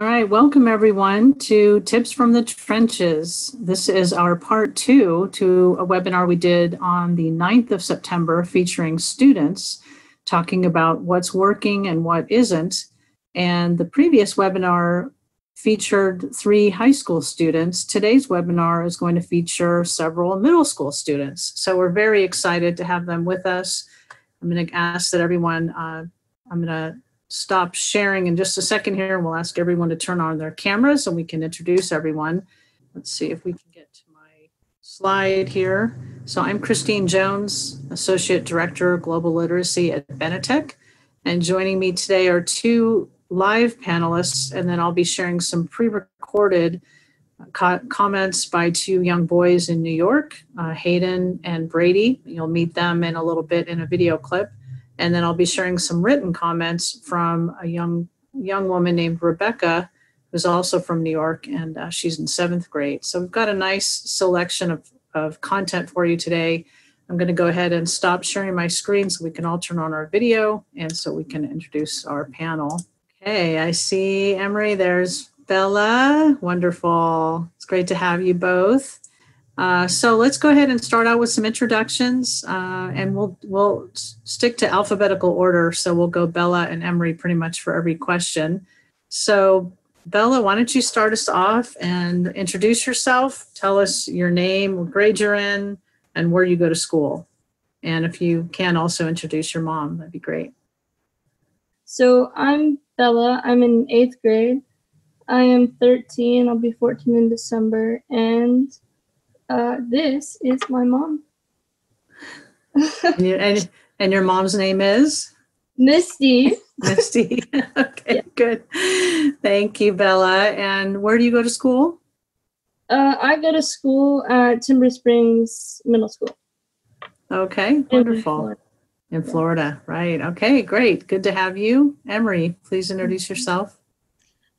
All right, welcome everyone to Tips from the Trenches. This is our part two to a webinar we did on the 9th of September featuring students talking about what's working and what isn't. And the previous webinar featured three high school students. Today's webinar is going to feature several middle school students. So we're very excited to have them with us. I'm going to ask that everyone, uh, I'm going to stop sharing in just a second here. We'll ask everyone to turn on their cameras and we can introduce everyone. Let's see if we can get to my slide here. So I'm Christine Jones, Associate Director, of Global Literacy at Benetech. And joining me today are two live panelists, and then I'll be sharing some pre-recorded co- comments by two young boys in New York, uh, Hayden and Brady. You'll meet them in a little bit in a video clip. And then I'll be sharing some written comments from a young young woman named Rebecca, who's also from New York, and uh, she's in seventh grade. So we've got a nice selection of, of content for you today. I'm going to go ahead and stop sharing my screen so we can all turn on our video and so we can introduce our panel. Okay, I see Emery. There's Bella. Wonderful. It's great to have you both. Uh, so let's go ahead and start out with some introductions, uh, and we'll we'll stick to alphabetical order. So we'll go Bella and Emery pretty much for every question. So Bella, why don't you start us off and introduce yourself? Tell us your name, what grade you're in, and where you go to school. And if you can also introduce your mom, that'd be great. So I'm Bella. I'm in eighth grade. I am 13. I'll be 14 in December, and uh, this is my mom. and, and, and your mom's name is? Misty. Misty. okay, yeah. good. Thank you, Bella. And where do you go to school? Uh, I go to school at Timber Springs Middle School. Okay, wonderful. In Florida. In Florida, right. Okay, great. Good to have you. Emery, please introduce yourself.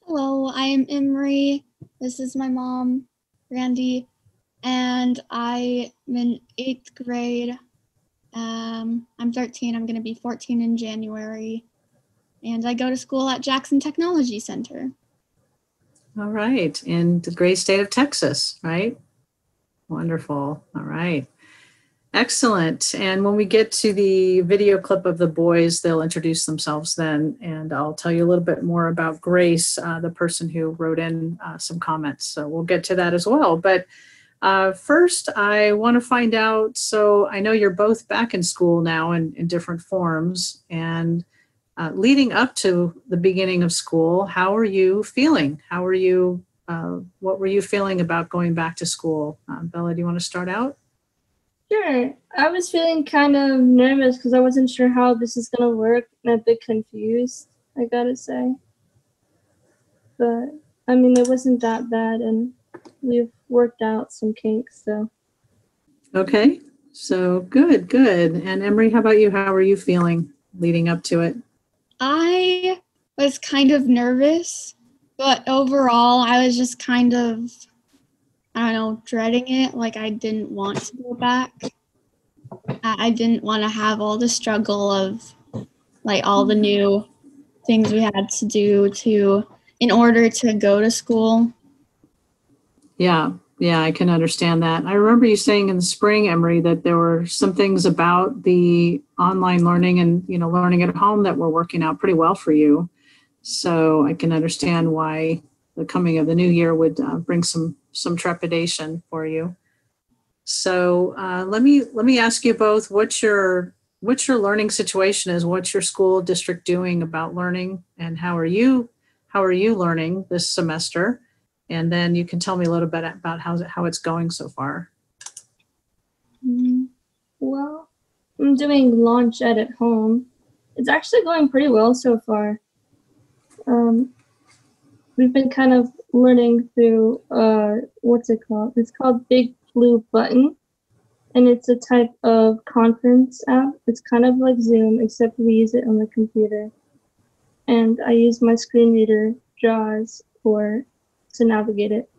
Hello, I am Emery. This is my mom, Randy and I'm in eighth grade. Um, I'm 13. I'm going to be 14 in January. And I go to school at Jackson Technology Center. All right. In the great state of Texas, right? Wonderful. All right. Excellent. And when we get to the video clip of the boys, they'll introduce themselves then. And I'll tell you a little bit more about Grace, uh, the person who wrote in uh, some comments. So we'll get to that as well. But uh, first, I want to find out. So, I know you're both back in school now in, in different forms. And uh, leading up to the beginning of school, how are you feeling? How are you? Uh, what were you feeling about going back to school? Uh, Bella, do you want to start out? Sure. I was feeling kind of nervous because I wasn't sure how this is going to work and a bit confused, I gotta say. But I mean, it wasn't that bad. And we've worked out some kinks. So okay, so good, good. And Emery, how about you? How are you feeling leading up to it? I was kind of nervous, but overall, I was just kind of I don't know, dreading it. Like I didn't want to go back. I didn't want to have all the struggle of like all the new things we had to do to in order to go to school yeah, yeah, I can understand that. I remember you saying in the spring, Emery, that there were some things about the online learning and you know learning at home that were working out pretty well for you. So I can understand why the coming of the new year would uh, bring some some trepidation for you. So uh, let me let me ask you both: what's your what's your learning situation is? What's your school district doing about learning, and how are you how are you learning this semester? And then you can tell me a little bit about how how it's going so far. Mm, well, I'm doing launch ed at home. It's actually going pretty well so far. Um, we've been kind of learning through uh, what's it called? It's called Big Blue Button, and it's a type of conference app. It's kind of like Zoom, except we use it on the computer. And I use my screen reader JAWS for to navigate it.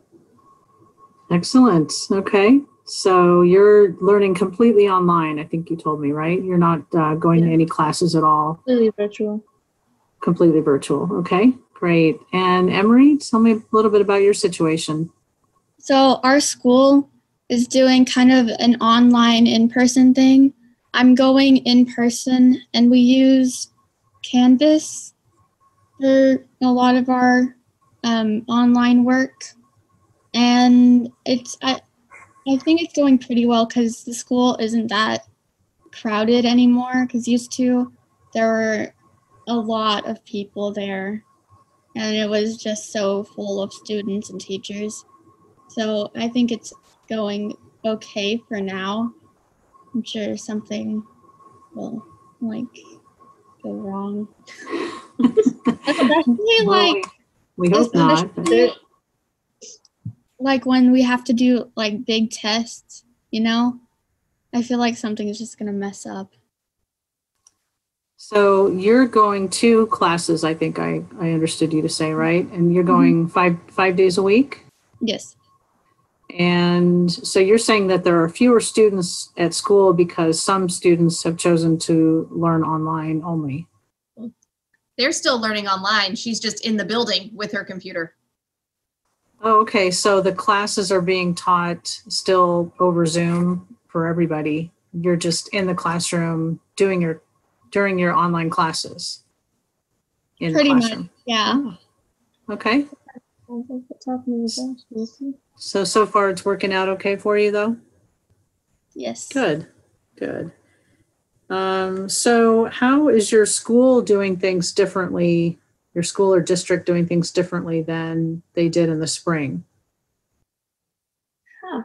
Excellent. Okay. So you're learning completely online, I think you told me, right? You're not uh, going yeah. to any classes at all. Completely virtual. Completely virtual. Okay. Great. And Emery, tell me a little bit about your situation. So our school is doing kind of an online in-person thing. I'm going in person and we use Canvas for a lot of our um, online work. And it's I, I think it's going pretty well because the school isn't that crowded anymore because used to there were a lot of people there and it was just so full of students and teachers. So I think it's going okay for now. I'm sure something will like go wrong. Especially like we hope not. but- like when we have to do like big tests, you know? I feel like something's just gonna mess up. So you're going to classes, I think I, I understood you to say, right? And you're mm-hmm. going five, five days a week? Yes. And so you're saying that there are fewer students at school because some students have chosen to learn online only. They're still learning online. She's just in the building with her computer. Oh, okay. So the classes are being taught still over Zoom for everybody. You're just in the classroom doing your during your online classes. In the Pretty much. classroom. Yeah. Okay. Sounds like the top of the dash, Lucy. So so far it's working out okay for you though? Yes. Good. Good. Um, so how is your school doing things differently? Your school or district doing things differently than they did in the spring? Huh.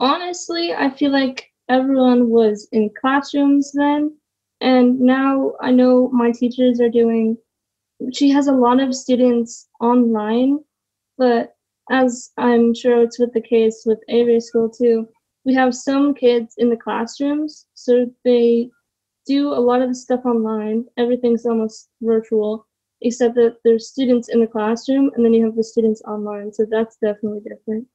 Honestly, I feel like everyone was in classrooms then, and now I know my teachers are doing. She has a lot of students online, but as I'm sure it's with the case with Avery School too, we have some kids in the classrooms, so they do a lot of the stuff online. Everything's almost virtual, except that there's students in the classroom, and then you have the students online. So that's definitely different.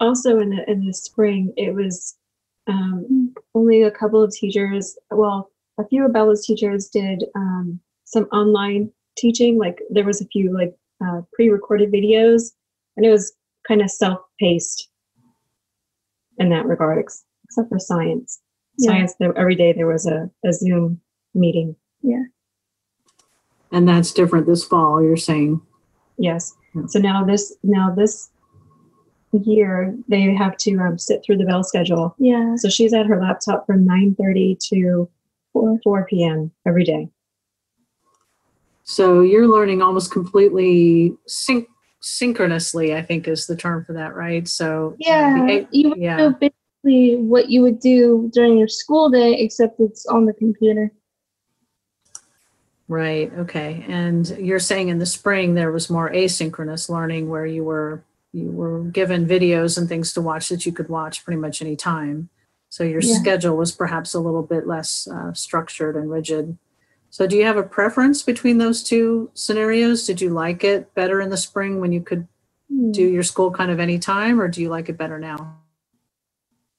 also in the in the spring it was um, only a couple of teachers well a few of bella's teachers did um, some online teaching like there was a few like uh, pre-recorded videos and it was kind of self-paced in that regard ex- except for science Yeah. science there, every day there was a, a zoom meeting Yeah. And that's different this fall, you're saying? yes Yeah. so now this now this year they have to um, sit through the bell schedule Yeah. So she's at her laptop from 9:30 to 4, 4 p.m. every day. So you're learning almost completely sync synchronously, I think is the term for that, right? So Yeah. the- You would yeah. do basically what you would do during your school day, except it's on the computer. Right, okay. And you're saying in the spring there was more asynchronous learning where you were you were given videos and things to watch that you could watch pretty much any time. So your Yeah. schedule was perhaps a little bit less uh, structured and rigid. So do you have a preference between those two scenarios? Did you like it better in the spring when you could Hmm. do your school kind of any time or do you like it better now?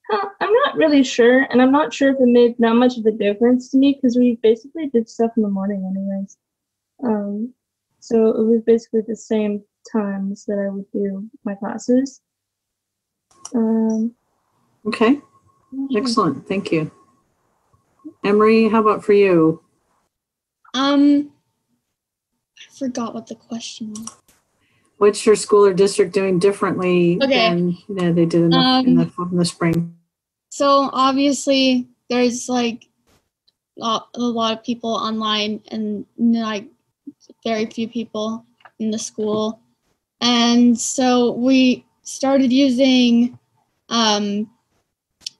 Huh, I'm not really sure, and I'm not sure if it made that much of a difference to me because we basically did stuff in the morning, anyways. Um, so it was basically the same times that I would do my classes. Um, Okay, excellent. Thank you. Emery, how about for you? Um I forgot what the question was. What's your school or district doing differently Okay. than you know, they did in the, in, the, in the spring? So obviously there's like a a lot of people online and like very few people in the school. And so we started using um,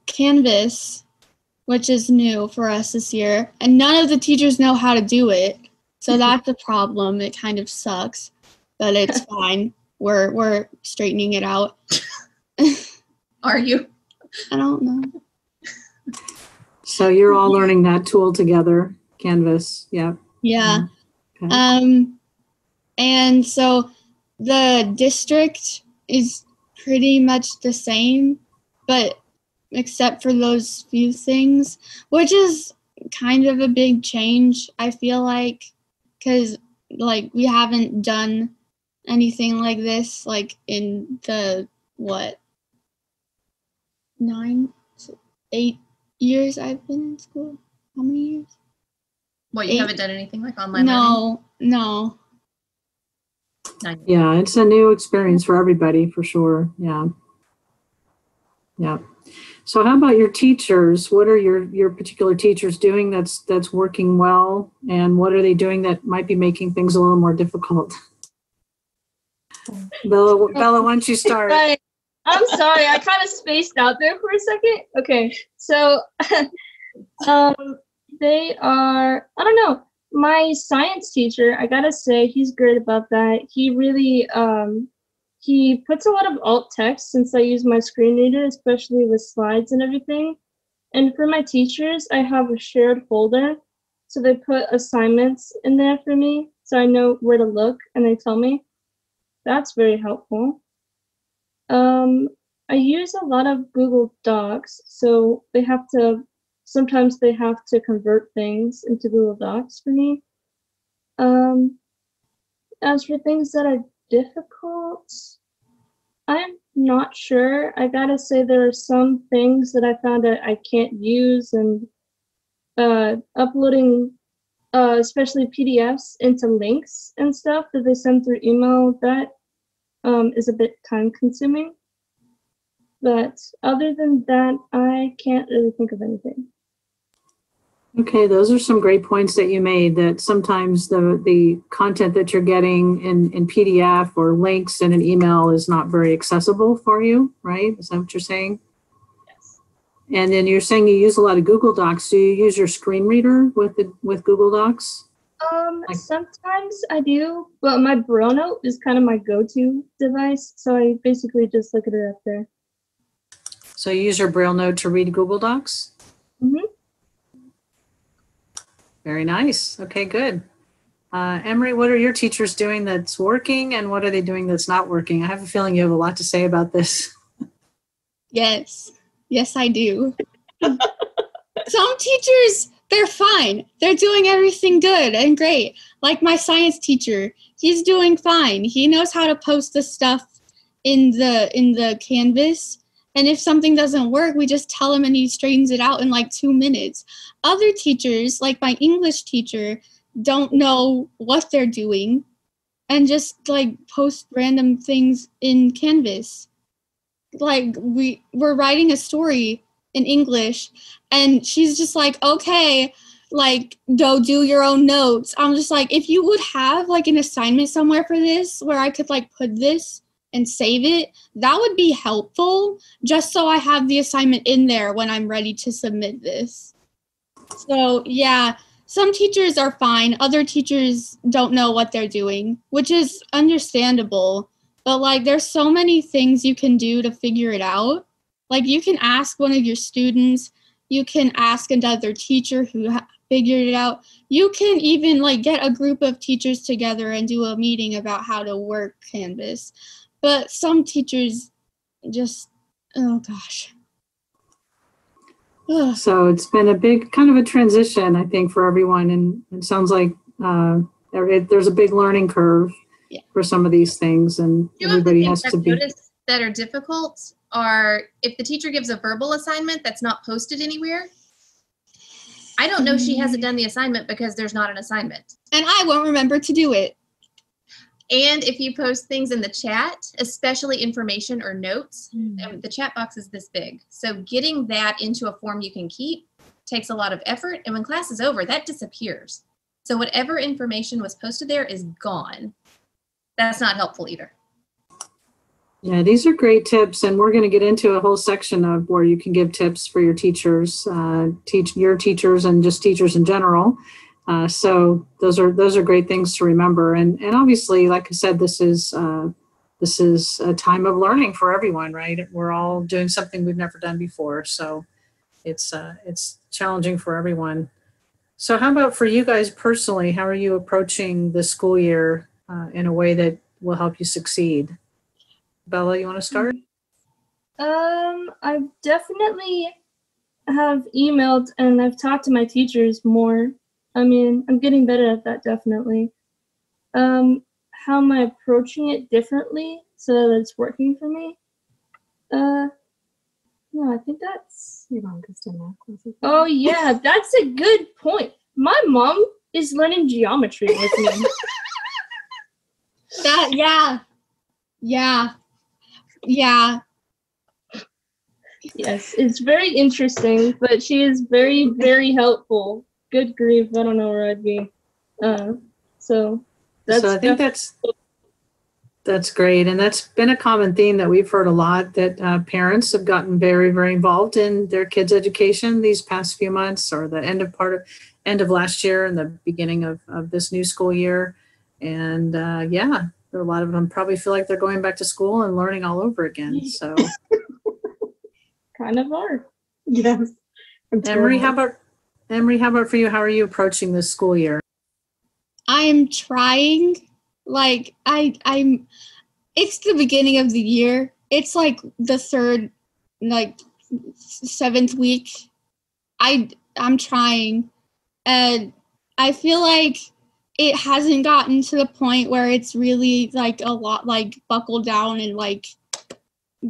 Canvas, which is new for us this year. And none of the teachers know how to do it. So that's a problem. It kind of sucks, but it's fine. We're we're straightening it out. Are you? I don't know. So you're all learning that tool together, Canvas. Yeah. Yeah. Okay. Um, and so the district is pretty much the same, but except for those few things, which is kind of a big change, I feel like, because like we haven't done anything like this like in the what nine eight years I've been in school. How many years? What, you Eight. haven't done anything like online learning? No, no. Nine. Yeah, it's a new experience for everybody, for sure. Yeah. Yeah. So how about your teachers? What are your, your particular teachers doing that's, that's working well? And what are they doing that might be making things a little more difficult? Bella, Bella, why don't you start? Right. I'm sorry, I kind of spaced out there for a second. Okay, so um, they are, I don't know, my science teacher, I gotta say, he's great about that. He really, um, he puts a lot of alt text since I use my screen reader, especially with slides and everything. And for my teachers, I have a shared folder. So they put assignments in there for me so I know where to look and they tell me. That's very helpful. Um, I use a lot of Google Docs, so they have to, sometimes they have to convert things into Google Docs for me. Um, as for things that are difficult, I'm not sure. I gotta say there are some things that I found that I can't use and uh, uploading uh, especially PDFs into links and stuff that they send through email, that um, is a bit time consuming. But other than that, I can't really think of anything. Okay, those are some great points that you made, that sometimes the, the content that you're getting in, in PDF or links in an email is not very accessible for you, right? Is that what you're saying? Yes. And then you're saying you use a lot of Google Docs. Do you use your screen reader with the, with Google Docs? Um, Like- sometimes I do, but my BrailleNote is kind of my go-to device, so I basically just look at it up there. So you use your BrailleNote to read Google Docs? Very nice. Okay, good. Uh, Emery, what are your teachers doing that's working and what are they doing that's not working? I have a feeling you have a lot to say about this. Yes. Yes, I do. Some teachers, they're fine. They're doing everything good and great. Like my science teacher, he's doing fine. He knows how to post the stuff in the in the canvas. And if something doesn't work, we just tell him and he straightens it out in like 2 minutes. Other teachers, like my English teacher, don't know what they're doing and just like post random things in Canvas like we we're writing a story in English and she's just like okay like go do your own notes I'm just like if you would have like an assignment somewhere for this where I could like put this and save it that would be helpful just so I have the assignment in there when I'm ready to submit this. So yeah some teachers are fine. Other teachers don't know what they're doing which is understandable. But like there's so many things you can do to figure it out. Like you can ask one of your students. You can ask another teacher who figured it out. You can even like get a group of teachers together and do a meeting about how to work canvas but some teachers just oh gosh Ugh. So it's been a big, kind of a transition, I think, for everyone. And it sounds like uh, it- there's a big learning curve Yeah. for some of these things and Two everybody has to I've be. that are difficult are if the teacher gives a verbal assignment that's not posted anywhere. I don't know she hasn't done the assignment because there's not an assignment. and i won't remember to do it And if you post things in the chat, especially information or notes, um, the chat box is this big. So getting that into a form you can keep takes a lot of effort. And when class is over, that disappears. So whatever information was posted there is gone. That's not helpful either. Yeah, these are great tips, and we're going to get into a whole section of where you can give tips for your teachers, uh, teach your teachers, and just teachers in general. Uh, so those are those are great things to remember, and and obviously, like I said, this is uh, this is a time of learning for everyone, right? We're all doing something we've never done before, so it's uh, it's challenging for everyone. So, how about for you guys personally? How are you approaching the school year uh, in a way that will help you succeed? Bella, you want to start? Um, I definitely have emailed and I've talked to my teachers more. I mean, I'm getting better at that, definitely. Um, how am I approaching it differently so that it's working for me? Uh, no, I think that's. Ivanka's done math classes. Oh yeah, that's a good point. My mom is learning geometry with me. That yeah. Yeah. Yeah. yes, it's very interesting, but she is very, very helpful. Good grief, I don't know where I'd be. Uh, so that's so I think that's that's great, and that's been a common theme that we've heard a lot. That uh, parents have gotten very, very involved in their kids' education these past few months, or the end of part of end of last year and the beginning of, of this new school year. And uh, yeah, a lot of them probably feel like they're going back to school and learning all over again. So, kind of hard. Yes. I'm Emery, how about Emery? How about for you? How are you approaching this school year? I am trying. Like I I'm it's the beginning of the year. It's like the third like seventh week. I I'm trying and I feel like it hasn't gotten to the point where it's really like a lot like buckled down and like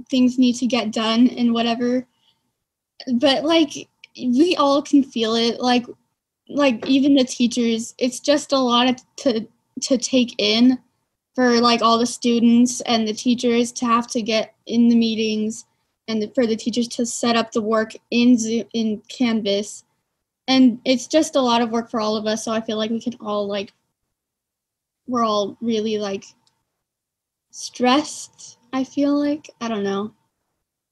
things need to get done and whatever. But like we all can feel it. Like like even the teachers it's just a lot to to take in for like all the students and the teachers to have to get in the meetings and for the teachers to set up the work in Zoom, in Canvas. And it's just a lot of work for all of us so I feel like we can all like we're all really like stressed I feel like. I don't know.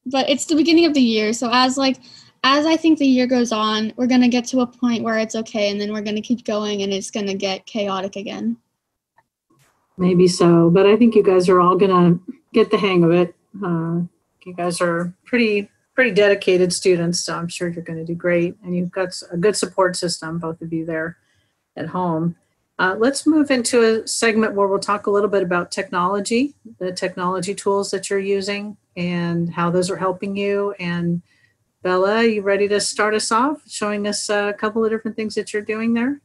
But it's the beginning of the year so as like as I think the year goes on, we're going to get to a point where it's okay and then we're going to keep going and it's going to get chaotic again. Maybe so, but I think you guys are all gonna get the hang of it. Uh, you guys are pretty pretty dedicated students, so I'm sure you're going to do great. And you've got a good support system, both of you there at home. Uh, let's move into a segment where we'll talk a little bit about technology, the technology tools that you're using, and how those are helping you. And Bella, you ready to start us off, showing us a couple of different things that you're doing there?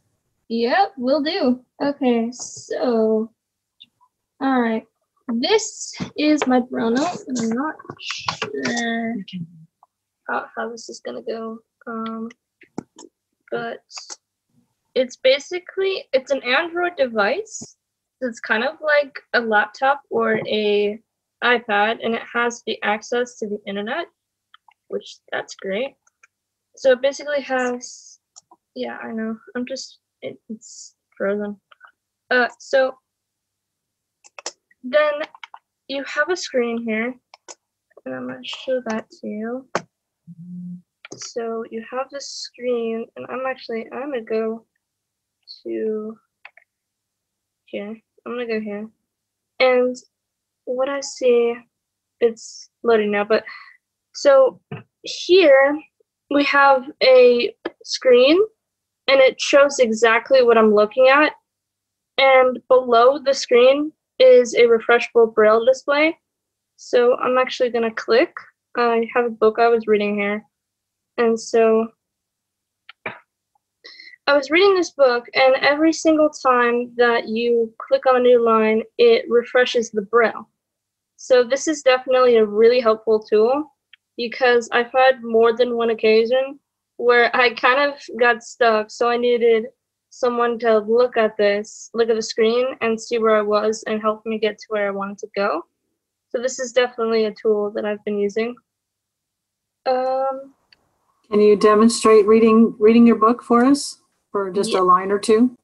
Yep, we'll do. Okay, so all right. This is my and I'm not sure how, how this is gonna go. Um, but it's basically it's an Android device. It's kind of like a laptop or a iPad, and it has the access to the internet, which that's great. So it basically has, yeah, I know. I'm just it, it's frozen. Uh, so then you have a screen here, and I'm gonna show that to you. So you have this screen, and I'm actually I'm gonna go to here. I'm gonna go here, and what I see, it's loading now. But so here we have a screen and it shows exactly what I'm looking at. And below the screen is a refreshable braille display. So I'm actually going to click. I have a book I was reading here. And so I was reading this book, and every single time that you click on a new line, it refreshes the braille. So this is definitely a really helpful tool because I've had more than one occasion where I kind of got stuck. So I needed someone to look at this, look at the screen, and see where I was and help me get to where I wanted to go. So this is definitely a tool that I've been using. Um, Can you demonstrate reading reading your book for us for just Yeah. a line or two?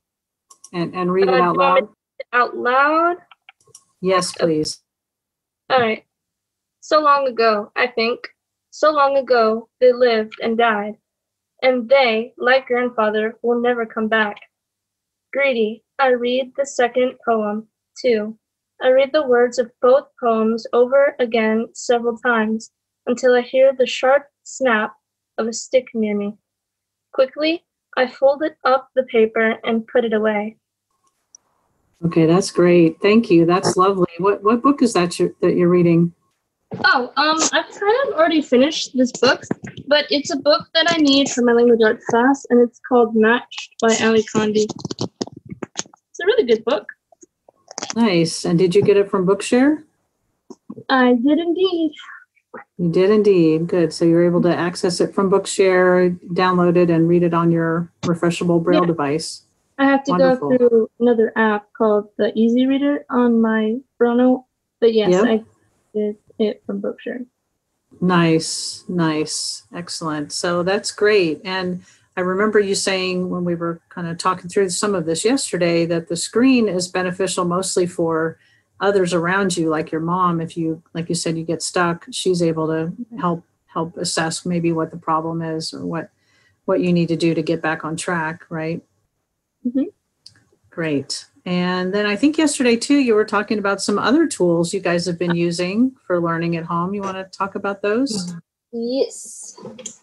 And and read it Uh, out do you loud? out loud. Yes, please. All right. So long ago, I think, so long ago, they lived and died, and they, like grandfather, will never come back. Greedy, I read the second poem, too. I read the words of both poems over again several times until I hear the sharp snap of a stick near me. Quickly, I folded up the paper and put it away. Okay, that's great. Thank you. That's lovely. What what book is that you that you're reading? Oh, um, I've kind of already finished this book, but it's a book that I need for my language arts class, and it's called Matched by Ally Condie. It's a really good book. Nice. And did you get it from Bookshare? I did indeed. You did indeed. Good. So you're able to access it from Bookshare, download it, and read it on your refreshable Braille Yeah. device. I have to Wonderful. go through another app called the Easy Reader on my BrailleNote. But yes, Yep. I did it from Bookshare. Nice, nice, excellent. So that's great. And I remember you saying when we were kind of talking through some of this yesterday that the screen is beneficial mostly for others around you, like your mom. If you, like you said, you get stuck, she's able to help help assess maybe what the problem is or what what you need to do to get back on track, right? Mm-hmm. Great. And then I think yesterday too, you were talking about some other tools you guys have been using for learning at home. You want to talk about those? Yes.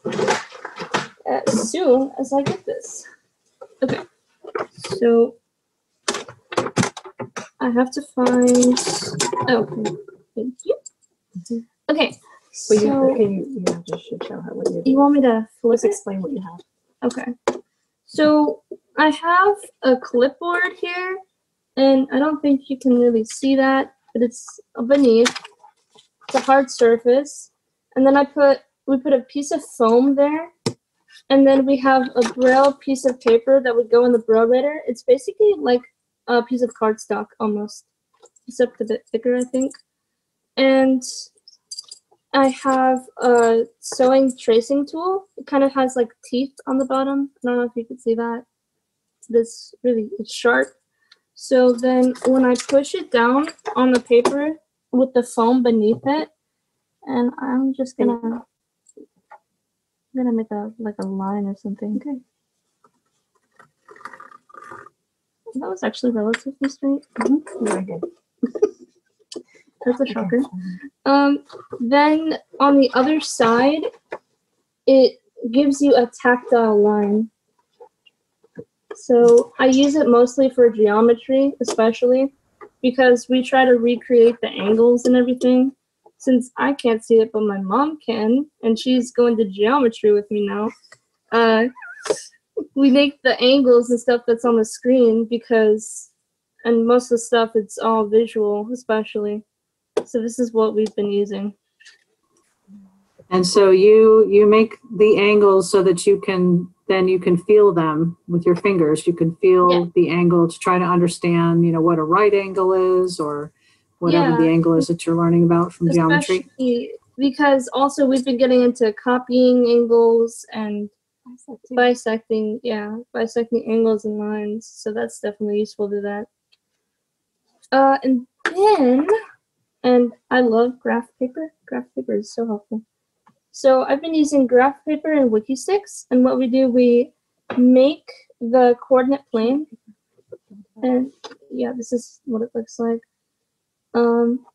Uh, as soon as I get this. Okay. So I have to find. Oh, thank you. Okay. Well, you, So okay, you, you have to should show her what you you want me to flip Let's it? explain what you have. Okay. So I have a clipboard here, and I don't think you can really see that, but it's beneath. It's a hard surface. And then I put we put a piece of foam there. And then we have a braille piece of paper that would go in the braille writer. It's basically like a piece of cardstock almost, except a bit thicker, I think. And I have a sewing tracing tool. It kind of has like teeth on the bottom. I don't know if you can see that. This really it's sharp. So then when I push it down on the paper with the foam beneath it, and I'm just gonna I'm gonna make a like a line or something. Okay. That was actually relatively straight. Very good. That's a shocker. Um, then on the other side, it gives you a tactile line. So I use it mostly for geometry, especially because we try to recreate the angles and everything. Since I can't see it, but my mom can, and she's going to geometry with me now. Uh, we make the angles and stuff that's on the screen because, and most of the stuff it's all visual, especially. So this is what we've been using. And so you you make the angles so that you can then you can feel them with your fingers. You can feel Yeah. the angle to try to understand, you know, what a right angle is or whatever the angle is that you're learning about from geometry. Because also we've been getting into copying angles and bisecting, yeah, bisecting angles and lines. So that's definitely useful to that. Uh, and then, and I love graph paper. Graph paper is so helpful. So I've been using graph paper and Wikki Stix, and what we do, we make the coordinate plane, and yeah, this is what it looks like. Um,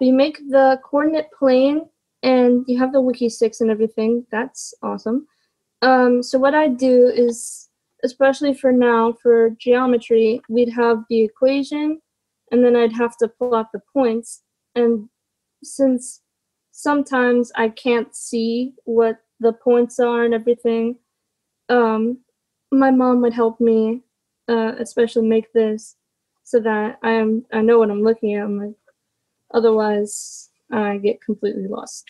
we make the coordinate plane, and you have the Wikki Stix and everything. That's awesome. Um, so what I do is, especially for now, for geometry, we'd have the equation, and then I'd have to plot the points. And since sometimes I can't see what the points are and everything, um, my mom would help me, uh, especially make this, so that I am I know what I'm looking at. I'm like, otherwise I get completely lost.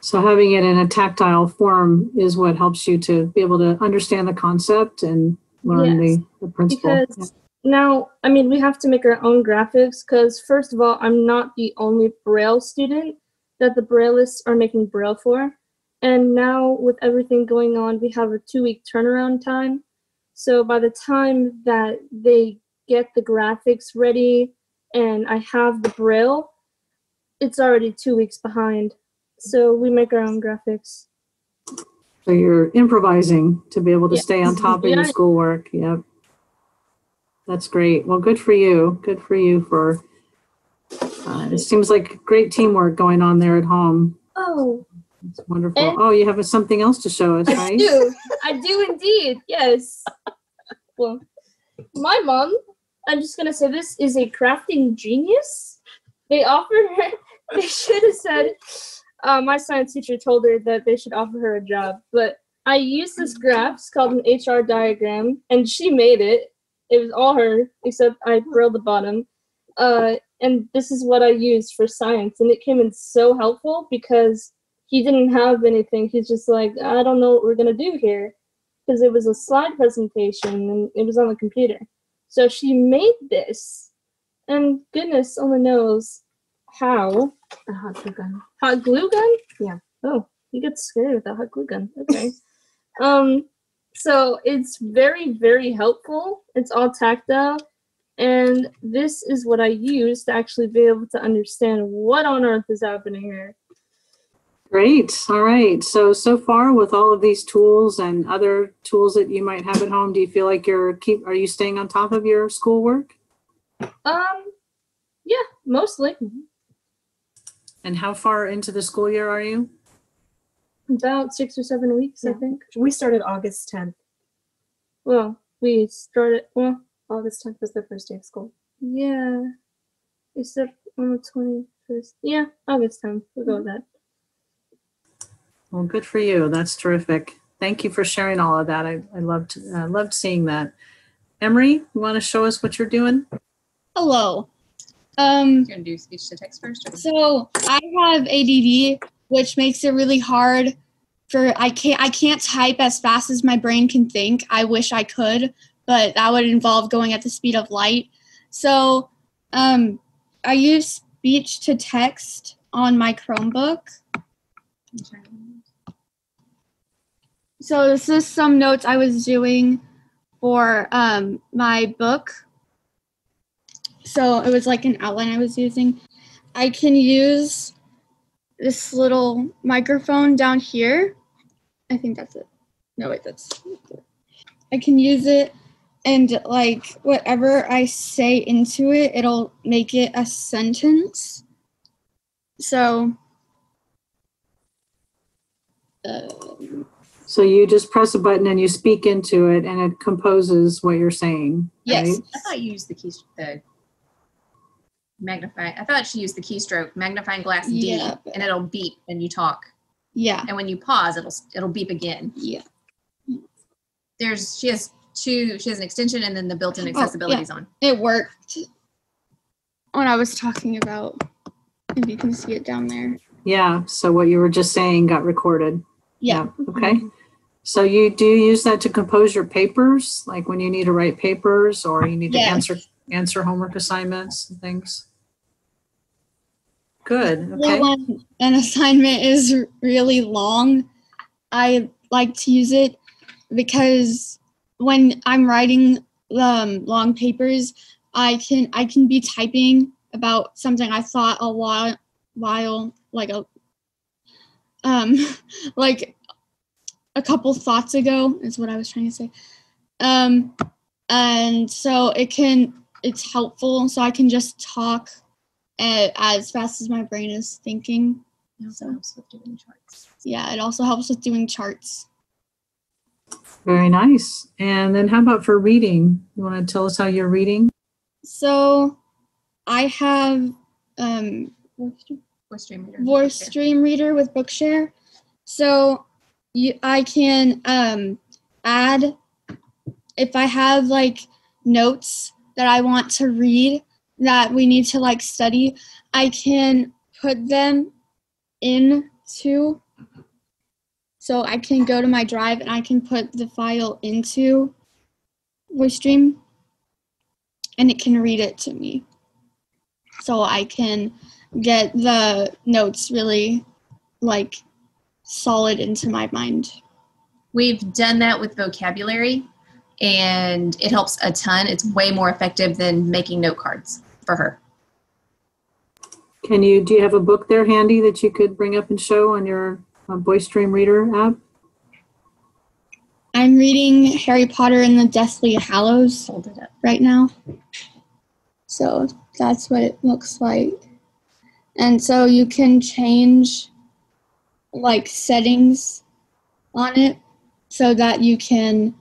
So having it in a tactile form is what helps you to be able to understand the concept and learn Yes, the, the principle. because now i mean we have to make our own graphics because first of all i'm not the only braille student that the braillists are making braille for and now with everything going on we have a two week turnaround time so by the time that they get the graphics ready and i have the braille it's already two weeks behind so we make our own graphics So you're improvising to be able to Yeah. stay on top of your Yeah. schoolwork. Yep. That's great. Well, good for you. Good for you for, uh, it seems like great teamwork going on there at home. oh It's wonderful. And- Oh, you have something else to show us, I right? do. I do indeed. Yes. Well, my mom, I'm just gonna say this is a crafting genius. They offered her. They should have said. Uh, my science teacher told her that they should offer her a job, but I used this graph. It's called an HR diagram, and she made it. It was all her, except I drilled the bottom. Uh, and this is what I used for science, and it came in so helpful because he didn't have anything. He's just like, I don't know what we're gonna do here, because it was a slide presentation and it was on the computer. So she made this, and goodness only knows how. A hot glue gun. Hot glue gun? Yeah. Oh, you get scared with a hot glue gun. Okay. um, so it's very, very helpful. It's all tactile. And this is what I use to actually be able to understand what on earth is happening here. Great. All right. So, so far with all of these tools and other tools that you might have at home, do you feel like you're keep, are you staying on top of your schoolwork? Um, yeah, mostly. And how far into the school year are you? About six or seven weeks, I think. We started August 10th. Well, we started, well, August 10th was the first day of school. yeah. We said on the 21st. Yeah, August 10th. We'll go with that. Well, good for you. That's terrific. Thank you for sharing all of that. I, I loved, uh, loved seeing that. Emery, you want to show us what you're doing? Hello. Um, You're gonna do speech to text first? Or? so I have ADD, which makes it really hard for I can't I can't type as fast as my brain can think. I wish I could, but that would involve going at the speed of light. So um, I use speech to text on my Chromebook. So this is some notes I was doing for um, my book. So it was like an outline I was using. I can use this little microphone down here. I think that's it. No, wait, that's. I can use it and like whatever I say into it, it'll make it a sentence. So. Uh, So you just press a button and you speak into it and it composes what you're saying. yes. right? I thought you used the key the magnify. I thought she used the keystroke magnifying glass D, Yeah, but- and it'll beep when you talk, Yeah. and when you pause, it'll it'll beep again. Yeah. There's she has two. She has an extension, and then the built-in Oh, yeah. accessibility is on. It worked when I was talking about. If you can see it down there. Yeah. So what you were just saying got recorded. Yeah. Mm-hmm. Okay. So you do use that to compose your papers, like when you need to write papers or you need to answer answer homework assignments and things. Good. Okay. when an assignment is really long, I like to use it because when I'm writing um, long papers, I can I can be typing about something I thought a while while like a um like a couple thoughts ago is what I was trying to say. Um and so it can it's helpful so I can just talk uh, as fast as my brain is thinking. It also helps with doing charts. Yeah, it also helps with doing charts. Very nice. And then how about for reading? You want to tell us how you're reading? So I have um Voice Dream Reader. Voice Dream Reader with Bookshare. So you I can um add if I have like notes that I want to read that we need to like study, I can put them into so I can go to my drive and I can put the file into Voice Dream and it can read it to me. So I can get the notes really like solid into my mind. We've done that with vocabulary, and it helps a ton. It's way more effective than making note cards for her. Can you do you have a book there handy that you could bring up and show on your uh, Voice Dream Reader app? I'm reading Harry Potter and the Deathly Hallows Hold it up. right now. So that's what it looks like. And so you can change like settings on it so that you can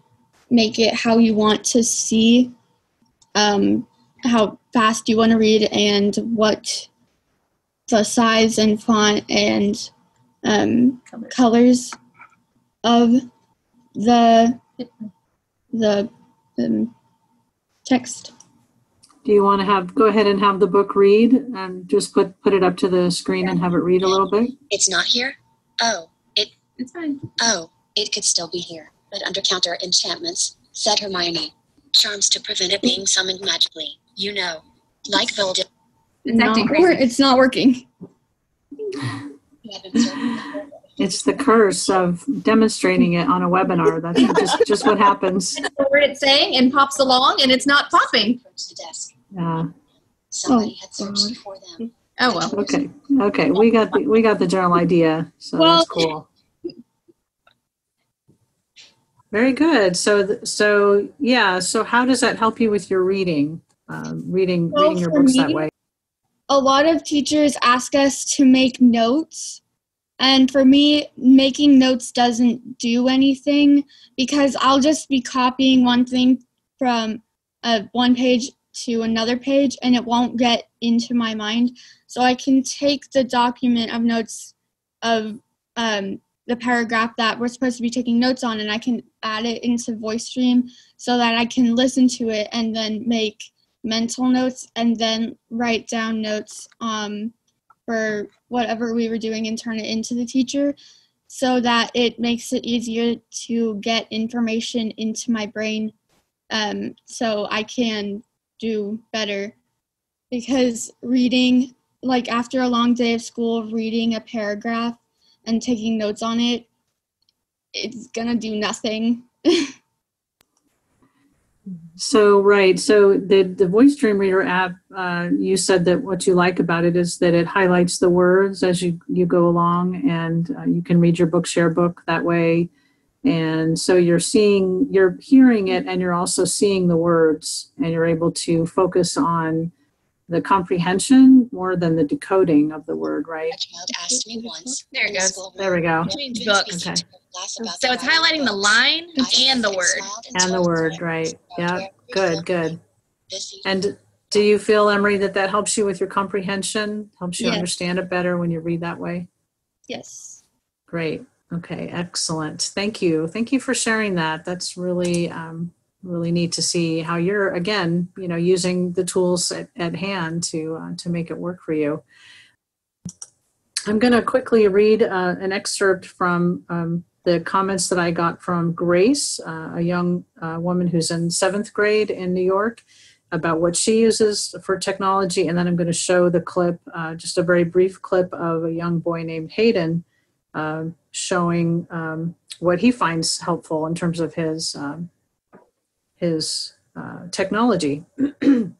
make it how you want to see um, how fast you want to read and what the size and font and um, Colors. colors of the the um, Text. Do you want to have, go ahead and have the book read and just put, put it up to the screen and have it read a little bit? It's not here? Oh, it. It's fine. oh, it could still be here. But under counter enchantments, said Hermione. Charms to prevent it being summoned magically. You know. Like Voldemort. It's Not wor- It's not working. You have observed It's the curse of demonstrating it on a webinar. That's just, just what happens. The word it's saying and pops along and it's not popping. the desk. Yeah. Somebody Oh, had searched God. for them. Oh well. Okay, okay, we got, the we got the general idea, so Well- that's cool. Very good. So, th- so, yeah, so how does that help you with your reading? Um, Reading, Well, reading your books that way? a lot of teachers ask us to make notes. And for me, making notes doesn't do anything because I'll just be copying one thing from uh, one page to another page and it won't get into my mind. So I can take the document of notes of um, the paragraph that we're supposed to be taking notes on and I can add it into Voice Dream so that I can listen to it and then make mental notes and then write down notes um, for whatever we were doing and turn it into the teacher so that it makes it easier to get information into my brain um, so I can do better. Because reading, like after a long day of school, reading a paragraph and taking notes on it, it's gonna do nothing. So, right, so the, the Voice Dream Reader app, uh, you said that what you like about it is that it highlights the words as you, you go along and uh, you can read your Bookshare book that way. And so you're seeing, you're hearing it and you're also seeing the words and you're able to focus on the comprehension more than the decoding of the word, right? A child asked me once. There it goes. There we go. during Books. speaking Okay. to a class about So it's highlighting the line and the word. and And the word, right. Yeah, good, good. And do you feel, Emery, that that helps you with your comprehension? Helps you Yes. understand it better when you read that way? yes. Great. Okay, excellent. Thank you. Thank you for sharing that. That's really, um, really neat to see how you're, again, you know, using the tools at, at hand to, uh, to make it work for you. I'm going to quickly read uh, an excerpt from um, the comments that I got from Grace, uh, a young uh, woman who's in seventh grade in New York, about what she uses for technology. And then I'm going to show the clip, uh, just a very brief clip of a young boy named Hayden um, showing um, what he finds helpful in terms of his um, his uh, technology.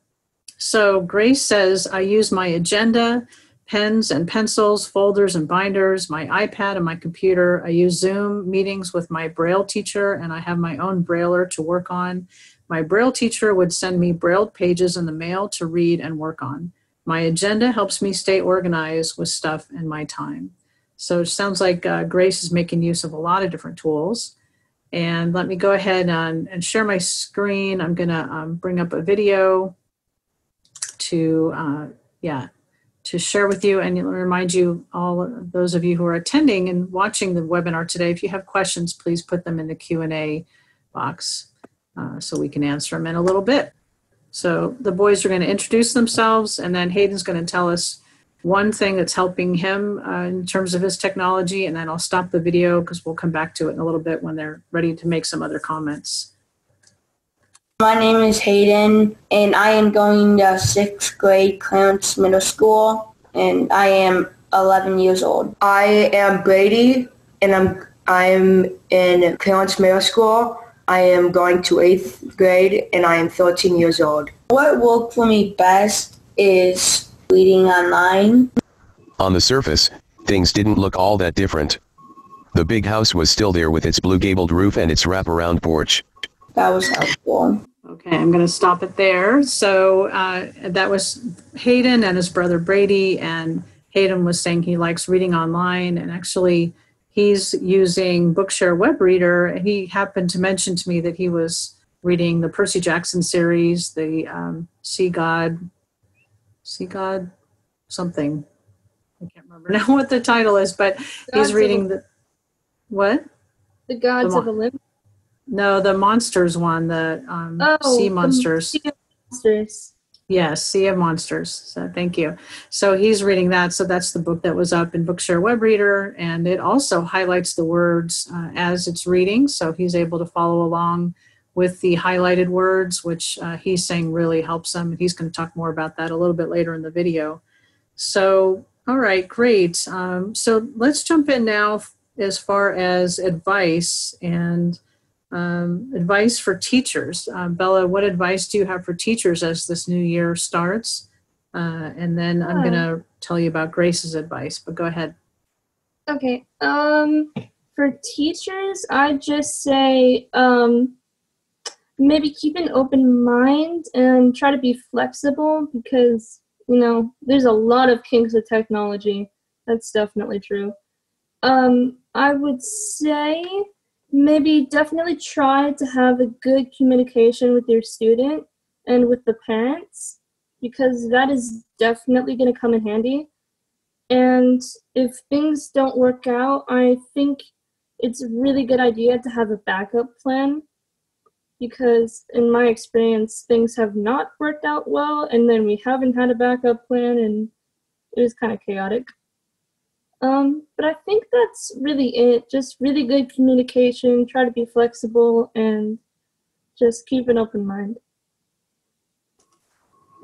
so Grace says, I use my agenda, pens and pencils, folders and binders, my iPad and my computer. I use Zoom meetings with my Braille teacher, and I have my own Brailler to work on. My Braille teacher would send me Braille pages in the mail to read and work on. My agenda helps me stay organized with stuff in my time. So it sounds like uh, Grace is making use of a lot of different tools. And let me go ahead and, and share my screen. I'm going to um, bring up a video to, uh, yeah, to share with you and remind you, all those of you who are attending and watching the webinar today, if you have questions, please put them in the Q&A box uh, so we can answer them in a little bit. So the boys are going to introduce themselves and then Hayden's going to tell us one thing that's helping him uh, in terms of his technology, and then I'll stop the video because we'll come back to it in a little bit when they're ready to make some other comments. My name is Hayden, and I am going to sixth grade Clarence Middle School, and I am 11 years old. I am Brady, and I'm I'm in Clarence Middle School. I am going to eighth grade, and I am 13 years old. What worked for me best is reading online. On the surface, things didn't look all that different. The big house was still there with its blue gabled roof and its wraparound porch. That was helpful. Okay, I'm going to stop it there. So uh, that was Hayden and his brother Brady, and Hayden was saying he likes reading online, and actually he's using Bookshare Web Reader. He happened to mention to me that he was reading the Percy Jackson series, the um, Sea God, Sea God, something. I can't remember now what the title is, but Gods he's reading the what? The gods The of Olympus. No, the monsters one, the um, Oh, sea monsters. Sea Monsters. Yes, Sea of Monsters. So thank you. So he's reading that. So that's the book that was up in Bookshare Web Reader, and it also highlights the words uh, as it's reading, so he's able to follow along with the highlighted words, which uh, he's saying really helps him. He's going to talk more about that a little bit later in the video. So, all right, great. Um, so let's jump in now as far as advice and um, advice for teachers. Uh, Bella, what advice do you have for teachers as this new year starts? Uh, and then I'm going to tell you about Grace's advice, but go ahead. Okay. Um, for teachers, I just say um, maybe keep an open mind and try to be flexible because you know there's a lot of kinks of technology. That's definitely true. Um, I would say maybe definitely try to have a good communication with your student and with the parents because that is definitely going to come in handy. And if things don't work out, I think it's a really good idea to have a backup plan because, in my experience, things have not worked out well, and then we haven't had a backup plan, and it was kind of chaotic. Um, but I think that's really it. Just really good communication, try to be flexible, and just keep an open mind.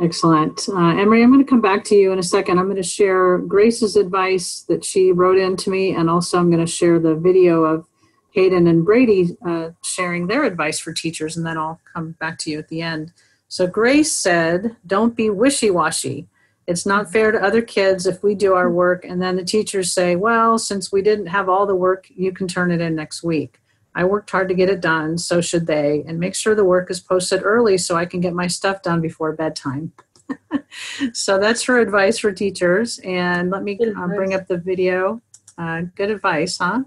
Excellent. Uh, Emery, I'm going to come back to you in a second. I'm going to share Grace's advice that she wrote in to me, and also I'm going to share the video of Hayden and Brady uh, sharing their advice for teachers, and then I'll come back to you at the end. So Grace said, don't be wishy-washy. It's not fair to other kids if we do our work and then the teachers say, well, since we didn't have all the work, you can turn it in next week. I worked hard to get it done, so should they. And make sure the work is posted early so I can get my stuff done before bedtime. so that's her advice for teachers. And let me uh, bring up the video. Uh, good advice, huh?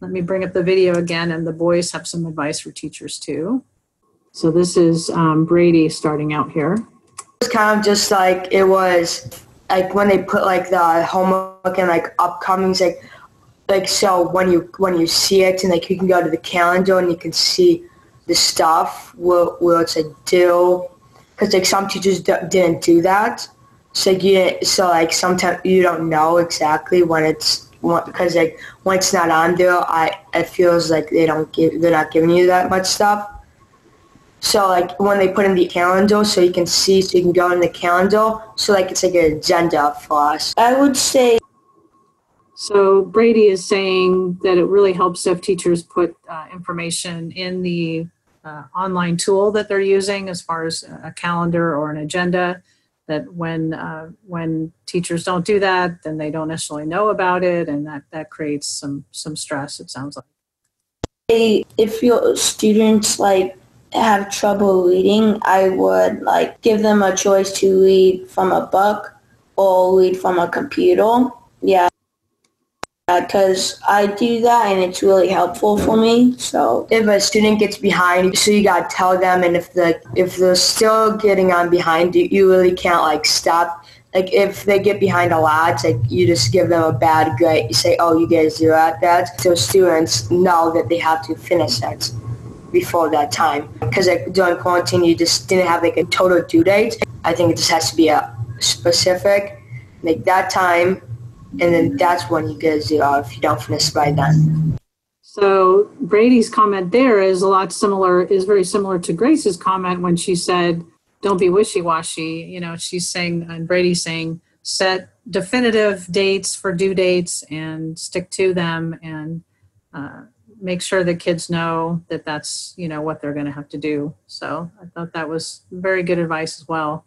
Let me bring up the video again, and the boys have some advice for teachers too. So this is um, Brady starting out here. was kind of just like it was like when they put like the homework and like upcomings like like so when you when you see it and like you can go to the calendar and you can see the stuff where, where it's like due because like some teachers d- didn't do that so you so like sometimes you don't know exactly when it's because like when it's not on there I it feels like they don't give they're not giving you that much stuff so like when they put in the calendar, so you can see, so you can go in the calendar. So like it's like an agenda for us. I would say So Brady is saying that it really helps if teachers put uh, information in the uh, online tool that they're using as far as a calendar or an agenda. That when uh, when teachers don't do that, then they don't necessarily know about it, and that that creates some some stress. It sounds like. if your students like have trouble reading, I would like give them a choice to read from a book or read from a computer. Yeah. Uh, because I do that and it's really helpful for me. So if a student gets behind, so you gotta tell them, and if the if they're still getting on behind, you, you really can't like stop. Like if they get behind a lot, it's like you just give them a bad grade. You say, "Oh, you get a zero at that." So students know that they have to finish it before that time. Because like during quarantine, you just didn't have like a total due date. I think it just has to be a specific, like that time, and then that's when you get zero if you don't finish by then. So Brady's comment there is a lot similar, is very similar to Grace's comment when she said, don't be wishy-washy. You know, she's saying, and Brady's saying, set definitive dates for due dates and stick to them and uh, make sure the kids know that that's, you know, what they're going to have to do. So I thought that was very good advice as well.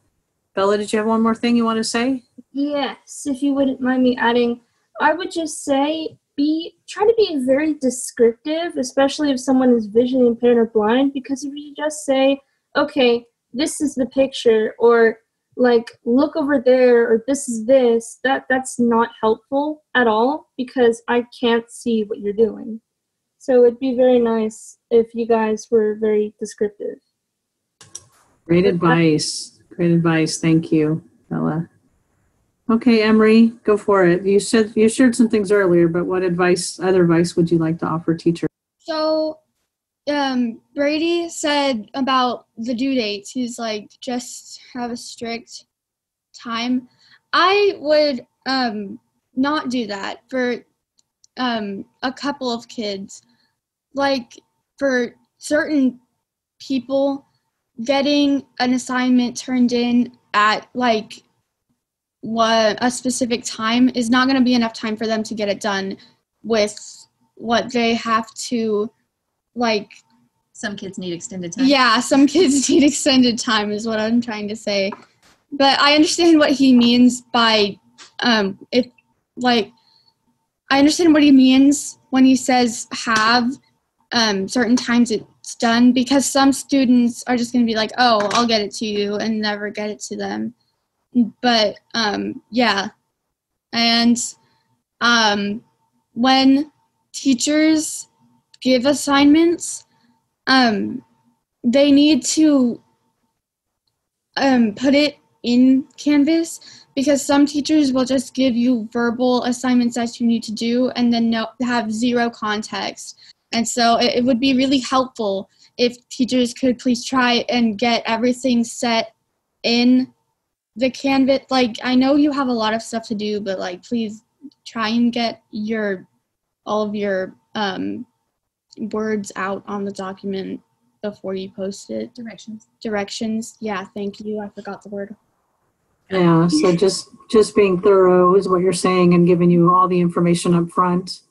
Bella, did you have one more thing you want to say? Yes, if you wouldn't mind me adding, I would just say be try to be very descriptive, especially if someone is visually impaired or blind, because if you just say, okay, this is the picture, or like look over there, or this is this, that that's not helpful at all because I can't see what you're doing. So it'd be very nice if you guys were very descriptive. Great advice. Great advice. Thank you, Bella. Okay, Emery, go for it. You said you shared some things earlier, but what advice, other advice would you like to offer teachers? So um, Brady said about the due dates. He's like, just have a strict time. I would um, not do that for um, a couple of kids. Like for certain people, getting an assignment turned in at like what a specific time is not going to be enough time for them to get it done with what they have to like Some kids need extended time. yeah some kids need extended time is what i'm trying to say but i understand what he means by um if like i understand what he means when he says have um certain times it's done because some students are just going to be like oh i'll get it to you and never get it to them. But um yeah. And um when teachers give assignments um they need to um put it in canvas because some teachers will just give you verbal assignments that you need to do and then no have zero context and so it, it would be really helpful if teachers could please try and get everything set in the canvas like i know you have a lot of stuff to do but like please try and get your all of your um words out on the document before you post it Directions. directions yeah thank you i forgot the word Yeah, so just, just being thorough is what you're saying and giving you all the information up front.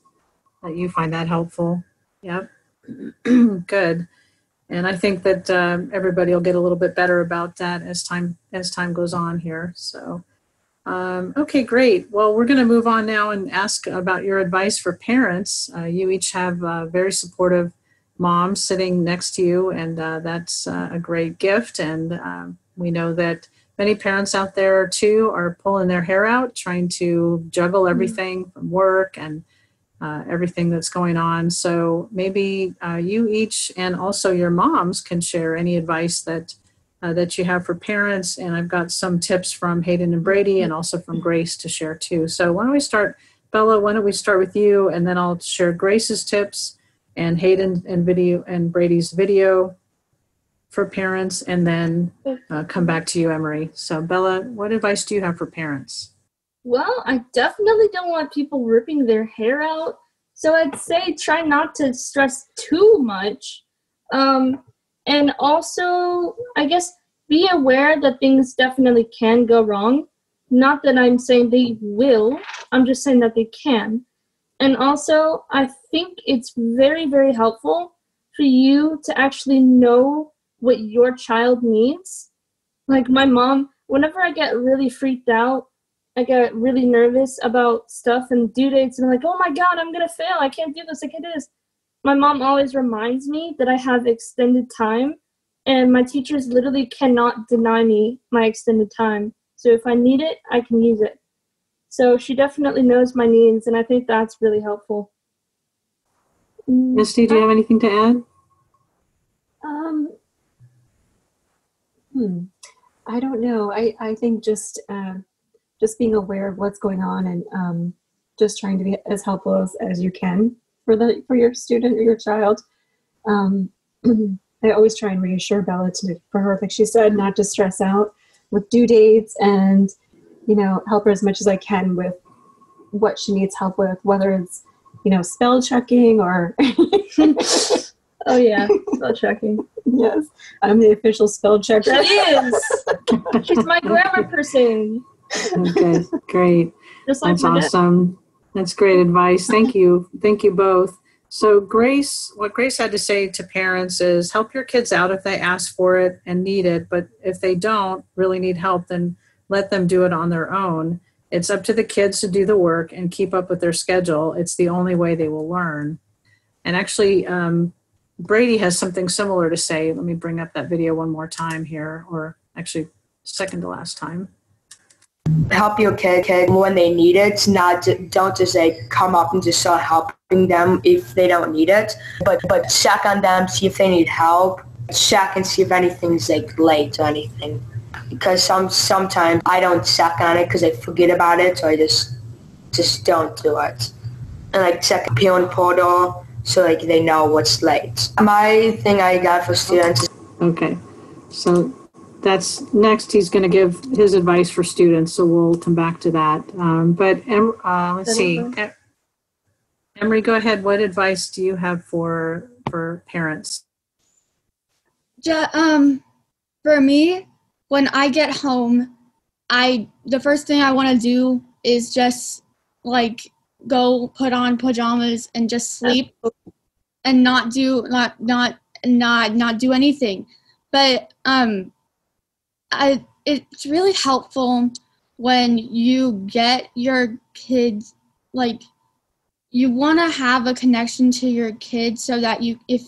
That you find that helpful. Yep. Good. And I think that um, everybody will get a little bit better about that as time, as time goes on here. So, um, okay, great. Well, we're going to move on now and ask about your advice for parents. Uh, you each have uh, very supportive moms sitting next to you, and uh, that's uh, a great gift. And um, we know that many parents out there too are pulling their hair out trying to juggle everything from work and uh, everything that's going on. So maybe uh, you each and also your moms can share any advice that uh, that you have for parents. And i've got some tips from hayden and brady and also from grace to share too. So why don't we start bella why don't we start with you? And then i'll share grace's tips and hayden and video and brady's video for parents. And then uh, come back to you, Emery. So, Bella, what advice do you have for parents? Well, I definitely don't want people ripping their hair out. So I'd say try not to stress too much. Um, and also, I guess, be aware that things definitely can go wrong. Not that I'm saying they will, I'm just saying that they can. And also, I think it's very, very helpful for you to actually know what your child needs. Like my mom, whenever I get really freaked out, I get really nervous about stuff and due dates, and I'm like, oh my god, I'm gonna fail. I can't do this. I can't do this. My mom always reminds me that I have extended time, and my teachers literally cannot deny me my extended time. So if I need it, I can use it. So she definitely knows my needs, and I think that's really helpful. Misty, do you have anything to add? Um, hmm. I don't know. I, I think just uh, just being aware of what's going on and um, just trying to be as helpful as, as you can for the for your student or your child. Um, I always try and reassure Bella to for her, like she said, not to stress out with due dates and you know help her as much as I can with what she needs help with, whether it's you know spell checking or Oh yeah, spell checking. yes, I'm the official spell checker. She is. She's my grammar person. Okay, great. Like That's awesome. That's great advice. Thank you. Thank you both. So, Grace, what Grace had to say to parents is help your kids out if they ask for it and need it. But if they don't really need help, then let them do it on their own. It's up to the kids to do the work and keep up with their schedule. It's the only way they will learn. And actually, um, Brady has something similar to say. Let me bring up that video one more time here, or actually, second to last time. Help your kid, kid when they need it. Not don't just like come up and just start helping them if they don't need it. But but check on them, see if they need help. Check and see if anything's like late or anything. Because some sometimes I don't check on it because I forget about it, so I just just don't do it. And like check parent portal so like they know what's late. My thing I got for students Okay, so that's next. He's going to give his advice for students, so we'll come back to that. Um, but Em, uh, let's see, Em- Emery, go ahead. What advice do you have for for parents? Ju- um, for me, when I get home, I the first thing I want to do is just like go put on pajamas and just sleep and not do not not not not do anything. But um, I it's really helpful when you get your kids like you want to have a connection to your kids so that you if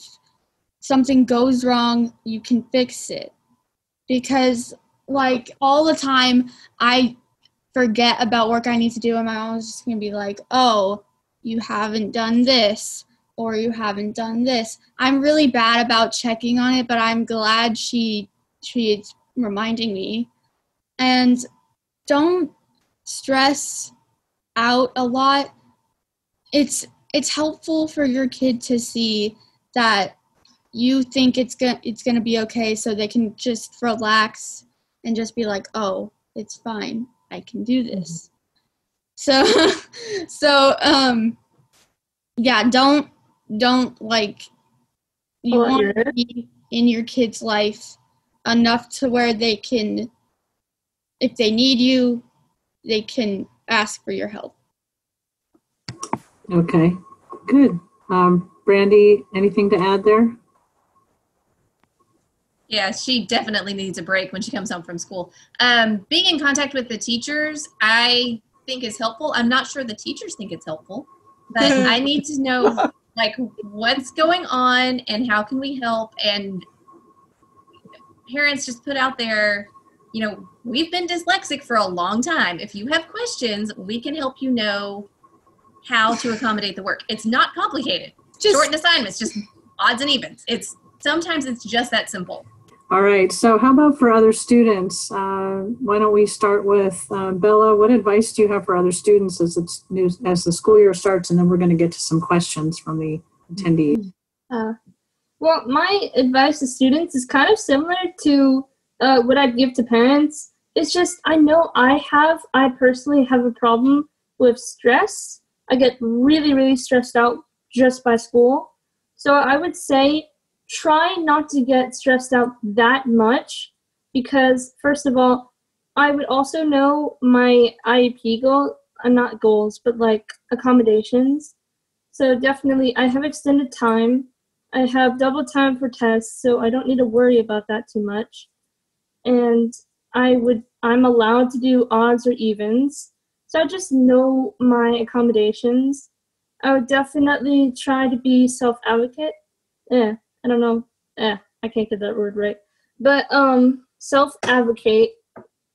something goes wrong, you can fix it. Because, like, all the time, I forget about work I need to do, and my mom's just gonna be like, oh, you haven't done this, or you haven't done this. I'm really bad about checking on it, but I'm glad she she's reminding me. And don't stress out a lot. It's it's helpful for your kid to see that you think it's going it's going to be okay so they can just relax and just be like oh it's fine i can do this so so um yeah don't don't like you want to be in your kid's life enough to where they can if they need you they can ask for your help Okay, good. Um, Brandy, anything to add there? Yeah, she definitely needs a break when she comes home from school. Um, being in contact with the teachers, I think is helpful. I'm not sure the teachers think it's helpful, but I need to know like what's going on and how can we help. And parents just put out there, you know, we've been dyslexic for a long time. If you have questions, we can help you know how to accommodate the work. It's not complicated. just Shorten assignments, just odds and evens. It's sometimes it's just that simple. All right, so how about for other students? Uh, why don't we start with uh, Bella? What advice do you have for other students as it's new, as the school year starts, and then we're going to get to some questions from the attendees. Uh, well, my advice to students is kind of similar to uh, what I'd give to parents. It's just I know I have, I personally have a problem with stress. I get really, really stressed out just by school. So I would say try not to get stressed out that much because, first of all, I would also know my IEP goal, uh, not goals, but like accommodations. So definitely, I have extended time. I have double time for tests, so I don't need to worry about that too much. And I would, I'm allowed to do odds or evens. So I just know my accommodations. I would definitely try to be self advocate. Yeah, I don't know. Eh, I can't get that word right. But um, self advocate.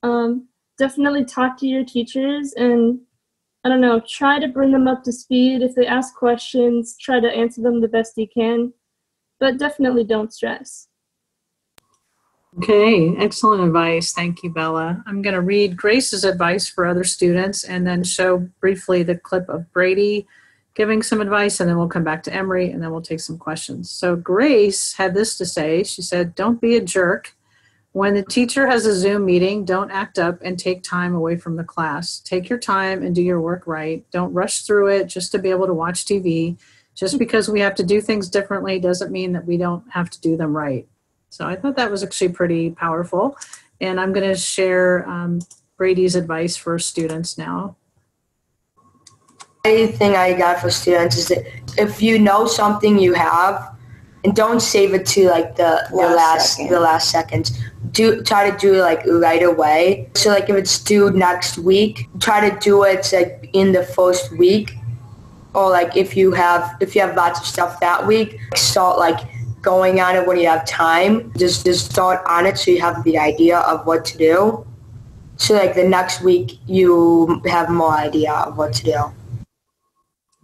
Um, definitely talk to your teachers and I don't know, try to bring them up to speed. If they ask questions, try to answer them the best you can. But definitely don't stress. Okay, excellent advice. Thank you, Bella. I'm going to read Grace's advice for other students and then show briefly the clip of Brady giving some advice, and then we'll come back to Emery and then we'll take some questions. So, Grace had this to say She said, Don't be a jerk. When the teacher has a Zoom meeting, don't act up and take time away from the class. Take your time and do your work right. Don't rush through it just to be able to watch TV. Just because we have to do things differently doesn't mean that we don't have to do them right. So I thought that was actually pretty powerful. And I'm going to share um, Brady's advice for students now. My thing I got for students is that if you know something you have, and don't save it to like the the Last last second. the last seconds. Do try to do it like right away. So like if it's due next week, try to do it like in the first week, or like if you have if you have lots of stuff that week, start like going on it when you have time. Just just start on it so you have the idea of what to do. So like the next week you have more idea of what to do.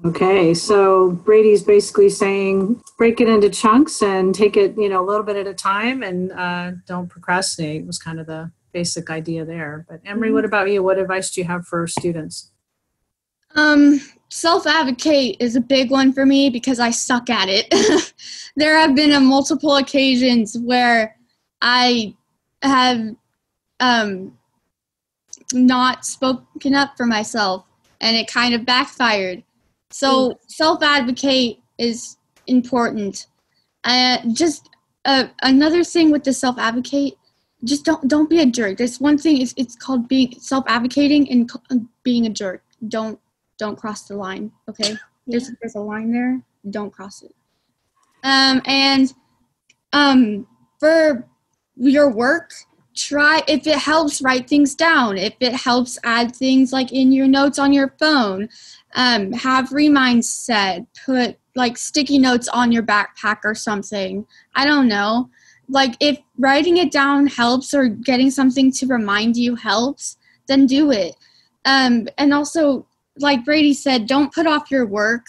Okay, so Brady's basically saying break it into chunks and take it, you know, a little bit at a time and uh, don't procrastinate was kind of the basic idea there. But Emery, what about you? What advice do you have for students? Um, self advocate is a big one for me because I suck at it. there have been a multiple occasions where I have um, not spoken up for myself and it kind of backfired. So self advocate is important. Uh, just uh, another thing with the self advocate, just don't don't be a jerk. There's one thing. It's it's called being self advocating and being a jerk. Don't don't cross the line. Okay, there's there's a line there. Don't cross it. Um and um for your work, try if it helps write things down. If it helps add things like in your notes on your phone. Um, have reminds set. Put like sticky notes on your backpack or something. I don't know. Like if writing it down helps or getting something to remind you helps, then do it. Um, and also, like Brady said, don't put off your work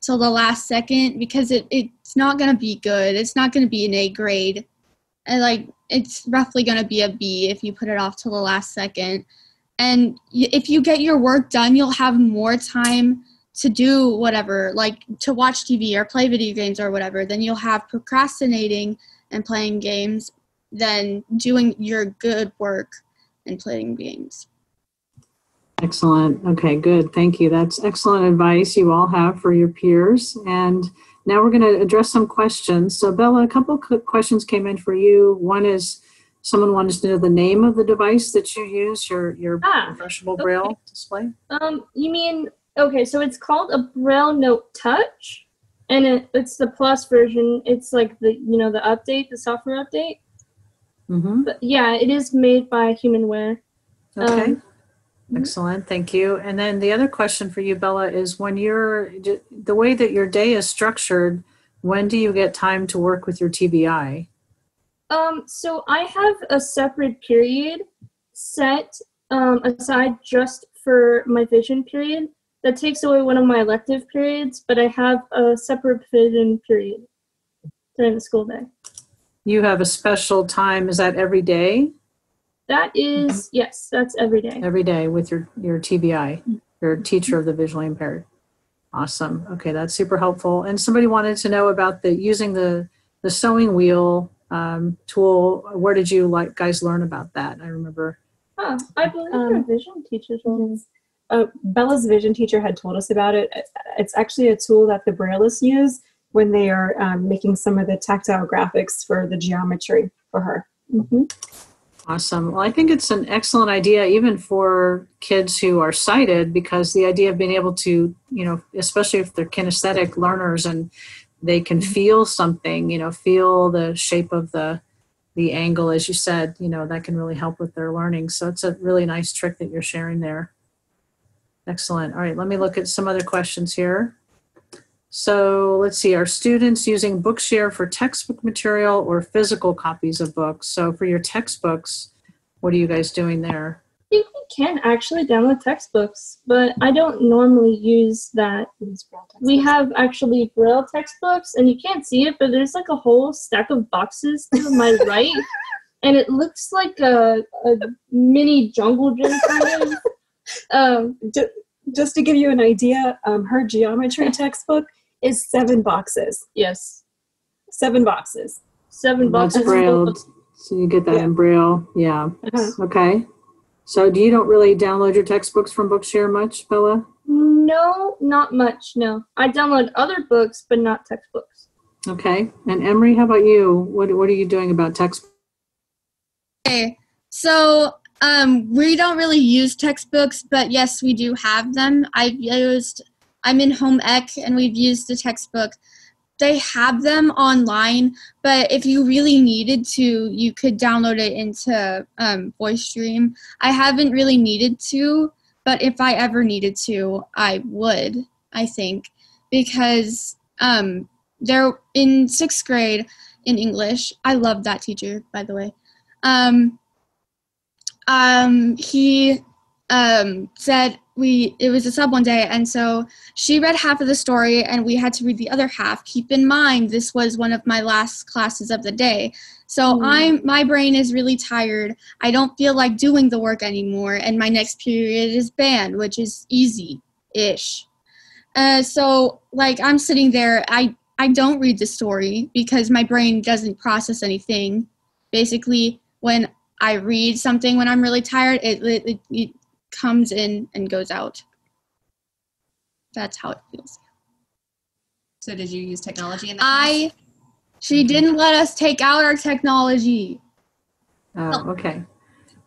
till the last second because it, it's not going to be good. It's not going to be an A grade. And like it's roughly going to be a B if you put it off till the last second. And if you get your work done, you'll have more time to do whatever, like to watch TV or play video games or whatever. Then you'll have procrastinating and playing games than doing your good work and playing games. Excellent. Okay, good. Thank you. That's excellent advice you all have for your peers. And now we're going to address some questions. So, Bella, a couple of questions came in for you. One is someone wanted to know the name of the device that you use, your your Ah, refreshable okay. braille display. Um, you mean okay? So it's called a BrailleNote Touch, and it, it's the plus version. It's like the you know the update, the software update. Mm-hmm. But yeah, it is made by Humanware. Okay. Um, Excellent, thank you. And then the other question for you, Bella, is when you're the way that your day is structured, when do you get time to work with your TVI? Um, so I have a separate period set um, aside just for my vision period. That takes away one of my elective periods, but I have a separate vision period during the school day. You have a special time. Is that every day? That is- yes, that's every day. Every day with your your TVI, your teacher of the visually impaired. Awesome. Okay, that's super helpful. And somebody wanted to know about the using the the sewing wheel um, tool. Where did you like guys learn about that? I remember. Huh, I believe Um, our vision teachers will. Yes. Uh, Bella's vision teacher had told us about it. It's actually a tool that the Braillists use when they are um, making some of the tactile graphics for the geometry for her. hmm Awesome. Well, I think it's an excellent idea, even for kids who are sighted, because the idea of being able to, you know, especially if they're kinesthetic learners and they can mm-hmm. feel something, you know, feel the shape of the the angle, as you said, you know, that can really help with their learning. So it's a really nice trick that you're sharing there. Excellent. All right, let me look at some other questions here. So let's see, are students using Bookshare for textbook material or physical copies of books? So for your textbooks, what are you guys doing there? I think we can actually download textbooks, but I don't normally use that. We have actually Braille textbooks, and you can't see it, but there's like a whole stack of boxes to my right, and it looks like a, a mini jungle gym kind of. Um, Just to give you an idea, um, her geometry textbook is seven boxes. yes, Seven boxes. seven That's boxes. braille. So you get that Yeah. in braille. Yeah. Uh-huh. Okay. So do you don't really download your textbooks from Bookshare much, Bella? No, not much. No, I download other books, but not textbooks. Okay. And Emery, how about you? What What are you doing about textbooks? Okay, so um, we don't really use textbooks, but yes, we do have them. I've used, I'm in home ec, and we've used the textbook. They have them online, but if you really needed to, you could download it into um, Voice Dream. I haven't really needed to, but if I ever needed to, I would. I think because um, they're in sixth grade in English. I love that teacher, by the way um, um, he um, said we it was a sub one day and so she read half of the story and we had to read the other half keep in mind this was one of my last classes of the day so Mm. i'm my brain is really tired i don't feel like doing the work anymore and my next period is band which is easy ish Uh, so like I'm sitting there, I I don't read the story because my brain doesn't process anything. Basically, when I read something when I'm really tired, it it, it comes in and goes out. That's how it feels. So did you use technology in that? I she didn't let us take out our technology. Oh, okay.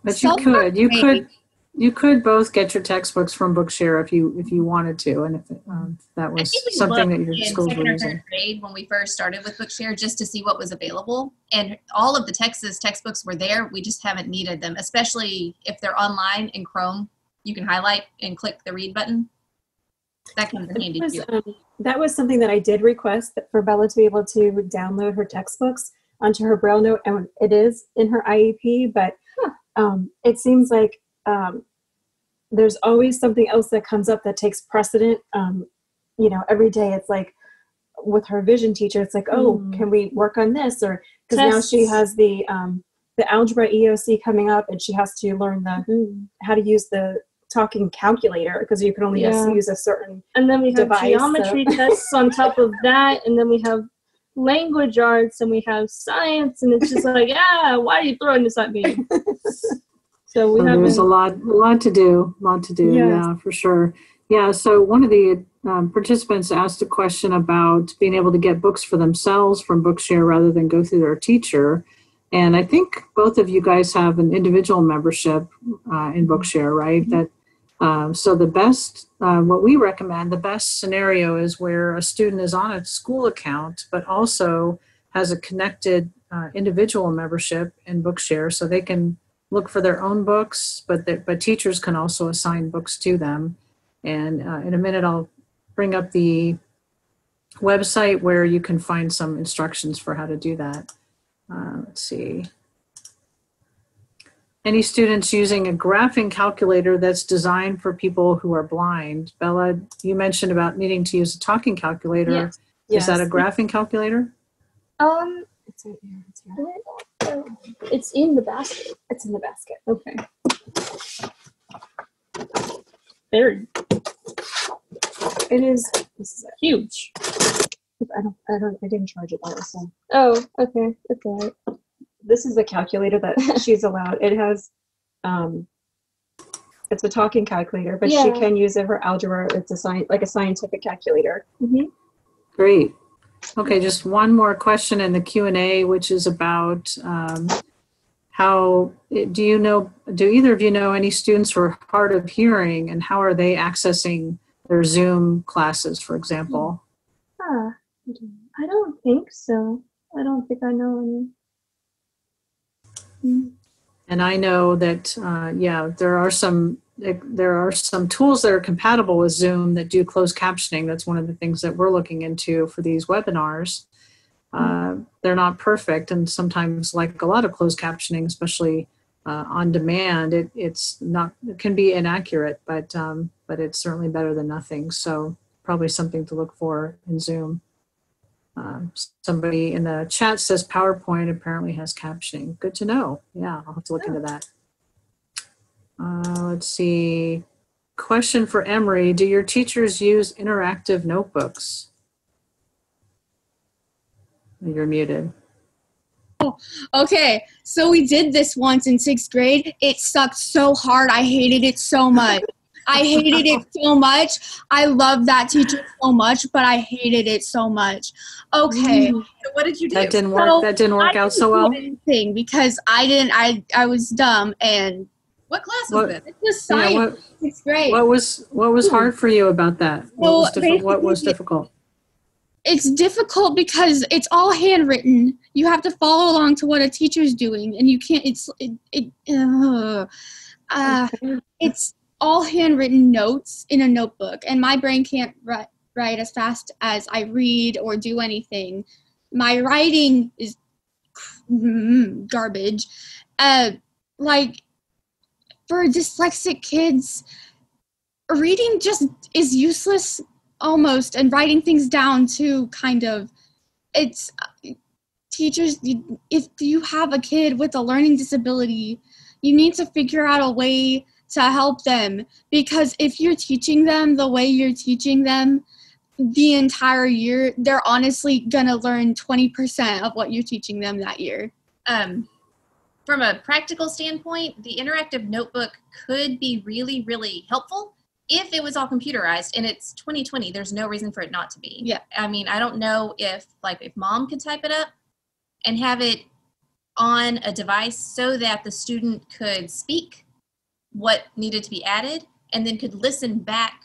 But you could, you could, you could both get your textbooks from Bookshare if you, if you wanted to, and if um, if that was something that your in schools second were or third using. grade when we first started with Bookshare just to see what was available. And all of the Texas textbooks were there. We just haven't needed them, especially if they're online in Chrome. You can highlight and click the read button. That comes in handy That was, too. um, that was something that I did request for Bella to be able to download her textbooks onto her BrailleNote, and it is in her IEP. But um, it seems like um, there's always something else that comes up that takes precedent. Um, you know, every day it's like with her vision teacher, it's like, oh, Mm. can we work on this? Or because now she has the um, the algebra EOC coming up, and she has to learn the Mhm. how to use the talking calculator because you can only Yeah. use a certain And then we have Device, geometry tests on top of that, and then we have language arts, and we have science, and it's just like, ah, why are you throwing this at me? So we So have There's a lot, a lot to do, a lot to do, Yes. yeah, for sure. Yeah, so one of the um, participants asked a question about being able to get books for themselves from Bookshare rather than go through their teacher. And I think both of you guys have an individual membership uh, in Bookshare, right? That um, so the best, uh, what we recommend, the best scenario is where a student is on a school account, but also has a connected uh, individual membership in Bookshare, so they can look for their own books, but that but teachers can also assign books to them. And uh, in a minute, I'll bring up the website where you can find some instructions for how to do that. Uh, let's see. Any students using a graphing calculator that's designed for people who are blind? Bella, you mentioned about needing to use a talking calculator. Yes. Is that a graphing calculator? um, It's right here. It's, here. It's in the basket. It's in the basket. Okay. There. It is. This is it. huge. I don't. I don't. I didn't charge it though. So Oh, okay, that's all right. this is the calculator that she's allowed. It has. Um, it's a talking calculator, but she can use it for algebra. It's a science, like a scientific calculator. hmm Great. Okay, just one more question in the Q and A, which is about um, how do you know? Do either of you know any students who are hard of hearing, and how are they accessing their Zoom classes, for example? Ah, I don't think so. I don't think I know any. And I know that, uh, yeah, there are some there are some tools that are compatible with Zoom that do closed captioning. That's one of the things that we're looking into for these webinars. Uh, they're not perfect, and sometimes, like a lot of closed captioning, especially uh, on demand, it, it's not it can be inaccurate, but um, but it's certainly better than nothing. So probably something to look for in Zoom. Um, somebody in the chat says PowerPoint apparently has captioning. Good to know. Yeah, I'll have to look into that. Uh, let's see. Question for Emery Do your teachers use interactive notebooks? You're muted. Okay, so we did this once in sixth grade. It sucked so hard. I hated it so much. I hated it so much. I loved that teacher so much, but I hated it so much. Okay, So what did you do? That didn't work. So, that didn't work I out so didn't well. do anything because I didn't. I I was dumb and what class was What- this? it was Yeah, science. what, Sixth grade. what was what was hard for you about that? What was, diffi- what was difficult? it's difficult because it's all handwritten. You have to follow along to what a teacher's doing, and you can't. It's it. it uh, uh, it's all handwritten notes in a notebook, and my brain can't write, write as fast as I read or do anything. My writing is mm, garbage. Uh, like for dyslexic kids, reading just is useless almost and writing things down too kind of it's teachers if you have a kid with a learning disability you need to figure out a way to help them because if you're teaching them the way you're teaching them the entire year, they're honestly going to learn 20% of what you're teaching them that year. Um, from a practical standpoint, the interactive notebook could be really, really helpful if it was all computerized and it's 2020 there's no reason for it not to be Yeah. i mean i don't know if like if mom could type it up and have it on a device so that the student could speak what needed to be added and then could listen back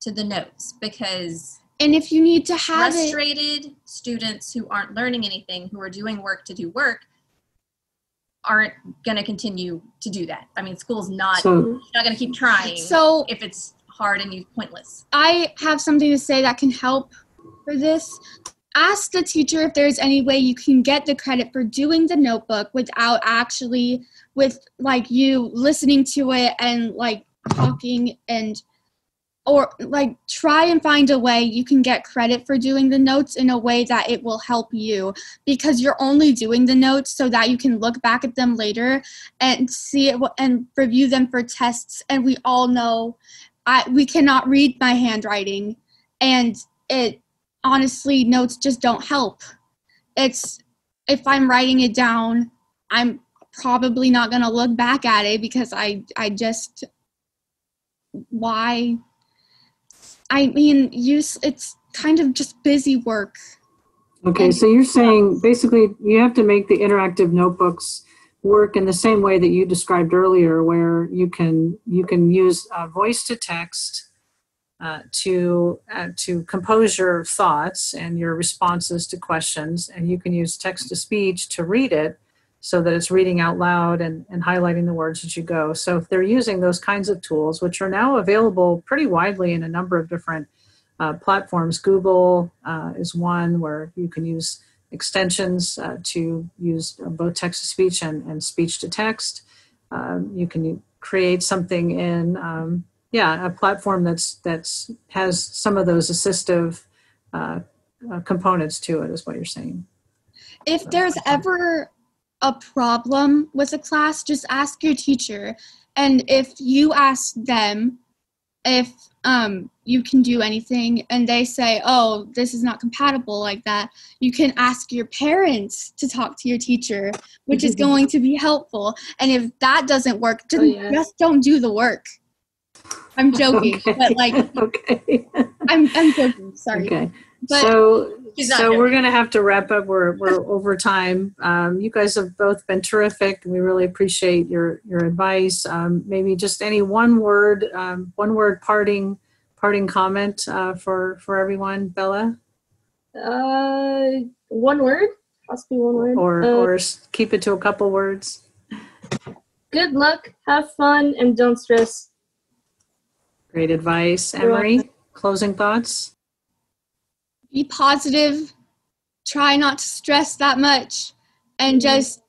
to the notes because And if you need to have it, frustrated students who aren't learning anything who are doing work to do work aren't going to continue to do that i mean school's not So, not going to keep trying so if it's hard and you pointless I have something to say that can help for this. Ask the teacher if there's any way you can get the credit for doing the notebook without actually, with like you listening to it and like talking and, or like try and find a way you can get credit for doing the notes in a way that it will help you because you're only doing the notes so that you can look back at them later and see it and review them for tests. And we all know I, we cannot read my handwriting and it honestly notes just don't help it's if i'm writing it down i'm probably not going to look back at it because i i just why i mean use it's kind of just busy work. Okay, so you're saying basically you have to make the interactive notebooks work in the same way that you described earlier, where you can you can use uh, voice to text uh, to uh, to compose your thoughts and your responses to questions, and you can use text to speech to read it so that it's reading out loud and, and highlighting the words as you go. So if they're using those kinds of tools, which are now available pretty widely in a number of different uh, platforms. Google uh, is one where you can use extensions uh, to use uh, both text to speech and, and speech to text. Um, you can create something in, um, yeah, a platform that's that's has some of those assistive uh, uh, components to it, is what you're saying. if there's ever a problem with a class, just ask your teacher. And if you ask them if um, you can do anything and they say, oh, this is not compatible like that, you can ask your parents to talk to your teacher, which is going to be helpful. And if that doesn't work, just, Oh, yeah. just don't do the work. I'm joking, Okay. but like, okay. I'm, I'm joking, sorry. Okay. But so She's not so we're going to have to wrap up. We're we're over time. Um, you guys have both been terrific. We really appreciate your your advice. Um, maybe just any one word, um, one word parting parting comment uh, for for everyone, Bella, Uh, one word, possibly one word. or Uh, or keep it to a couple words. good luck, have fun, and don't stress. Great advice, You're Emery. Closing thoughts. Be positive try not to stress that much and just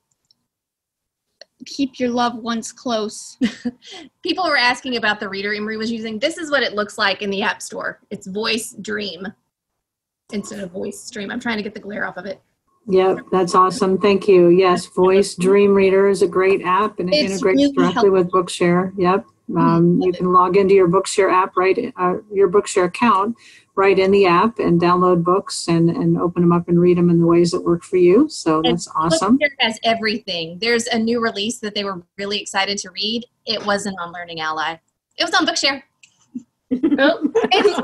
keep your loved ones close People were asking about the reader Emery was using. This is what it looks like in the App Store. It's Voice Dream instead of Voice Stream. I'm trying to get the glare off of it. Yep, that's awesome. Thank you. Yes, Voice Dream Reader is a great app and it It's integrates really directly with Bookshare. Yep. Um, you can log into your Bookshare app, right? Uh, your Bookshare account right in the app and download books and, and open them up and read them in the ways that work for you. So that's awesome. Bookshare has everything. There's a new release that they were really excited to read. It wasn't on Learning Ally. It was on Bookshare. Oh,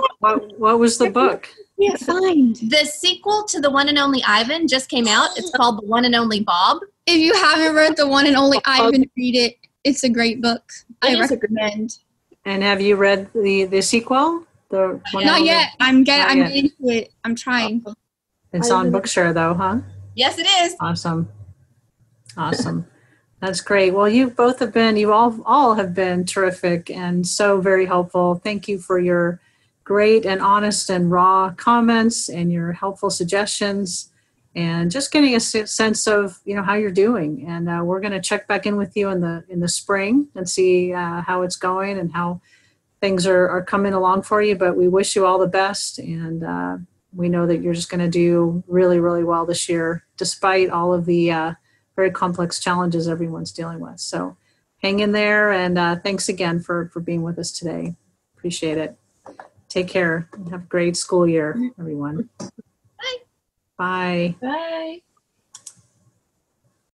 What, what was the book? yeah find The sequel to the one and only Ivan just came out. It's called The One and Only Bob. if you haven't read the one and only ivan read it it's a great book i It is a recommend And have you read the, the sequel? The one not and yet i'm getting Not i'm yet. getting to it i'm trying It's on Bookshare though, huh? Yes, it is. Awesome. Awesome. That's great. Well, you both have been, you all, all have been terrific and so very helpful. Thank you for your great and honest and raw comments and your helpful suggestions and just getting a sense of, you know, how you're doing. And uh, we're going to check back in with you in the, in the spring and see uh, how it's going and how things are, are coming along for you. But we wish you all the best. And uh, we know that you're just going to do really, really well this year, despite all of the uh, very complex challenges everyone's dealing with. So hang in there. And uh, thanks again for, for being with us today. Appreciate it. Take care. Have a great school year, everyone. Bye. Bye. Bye.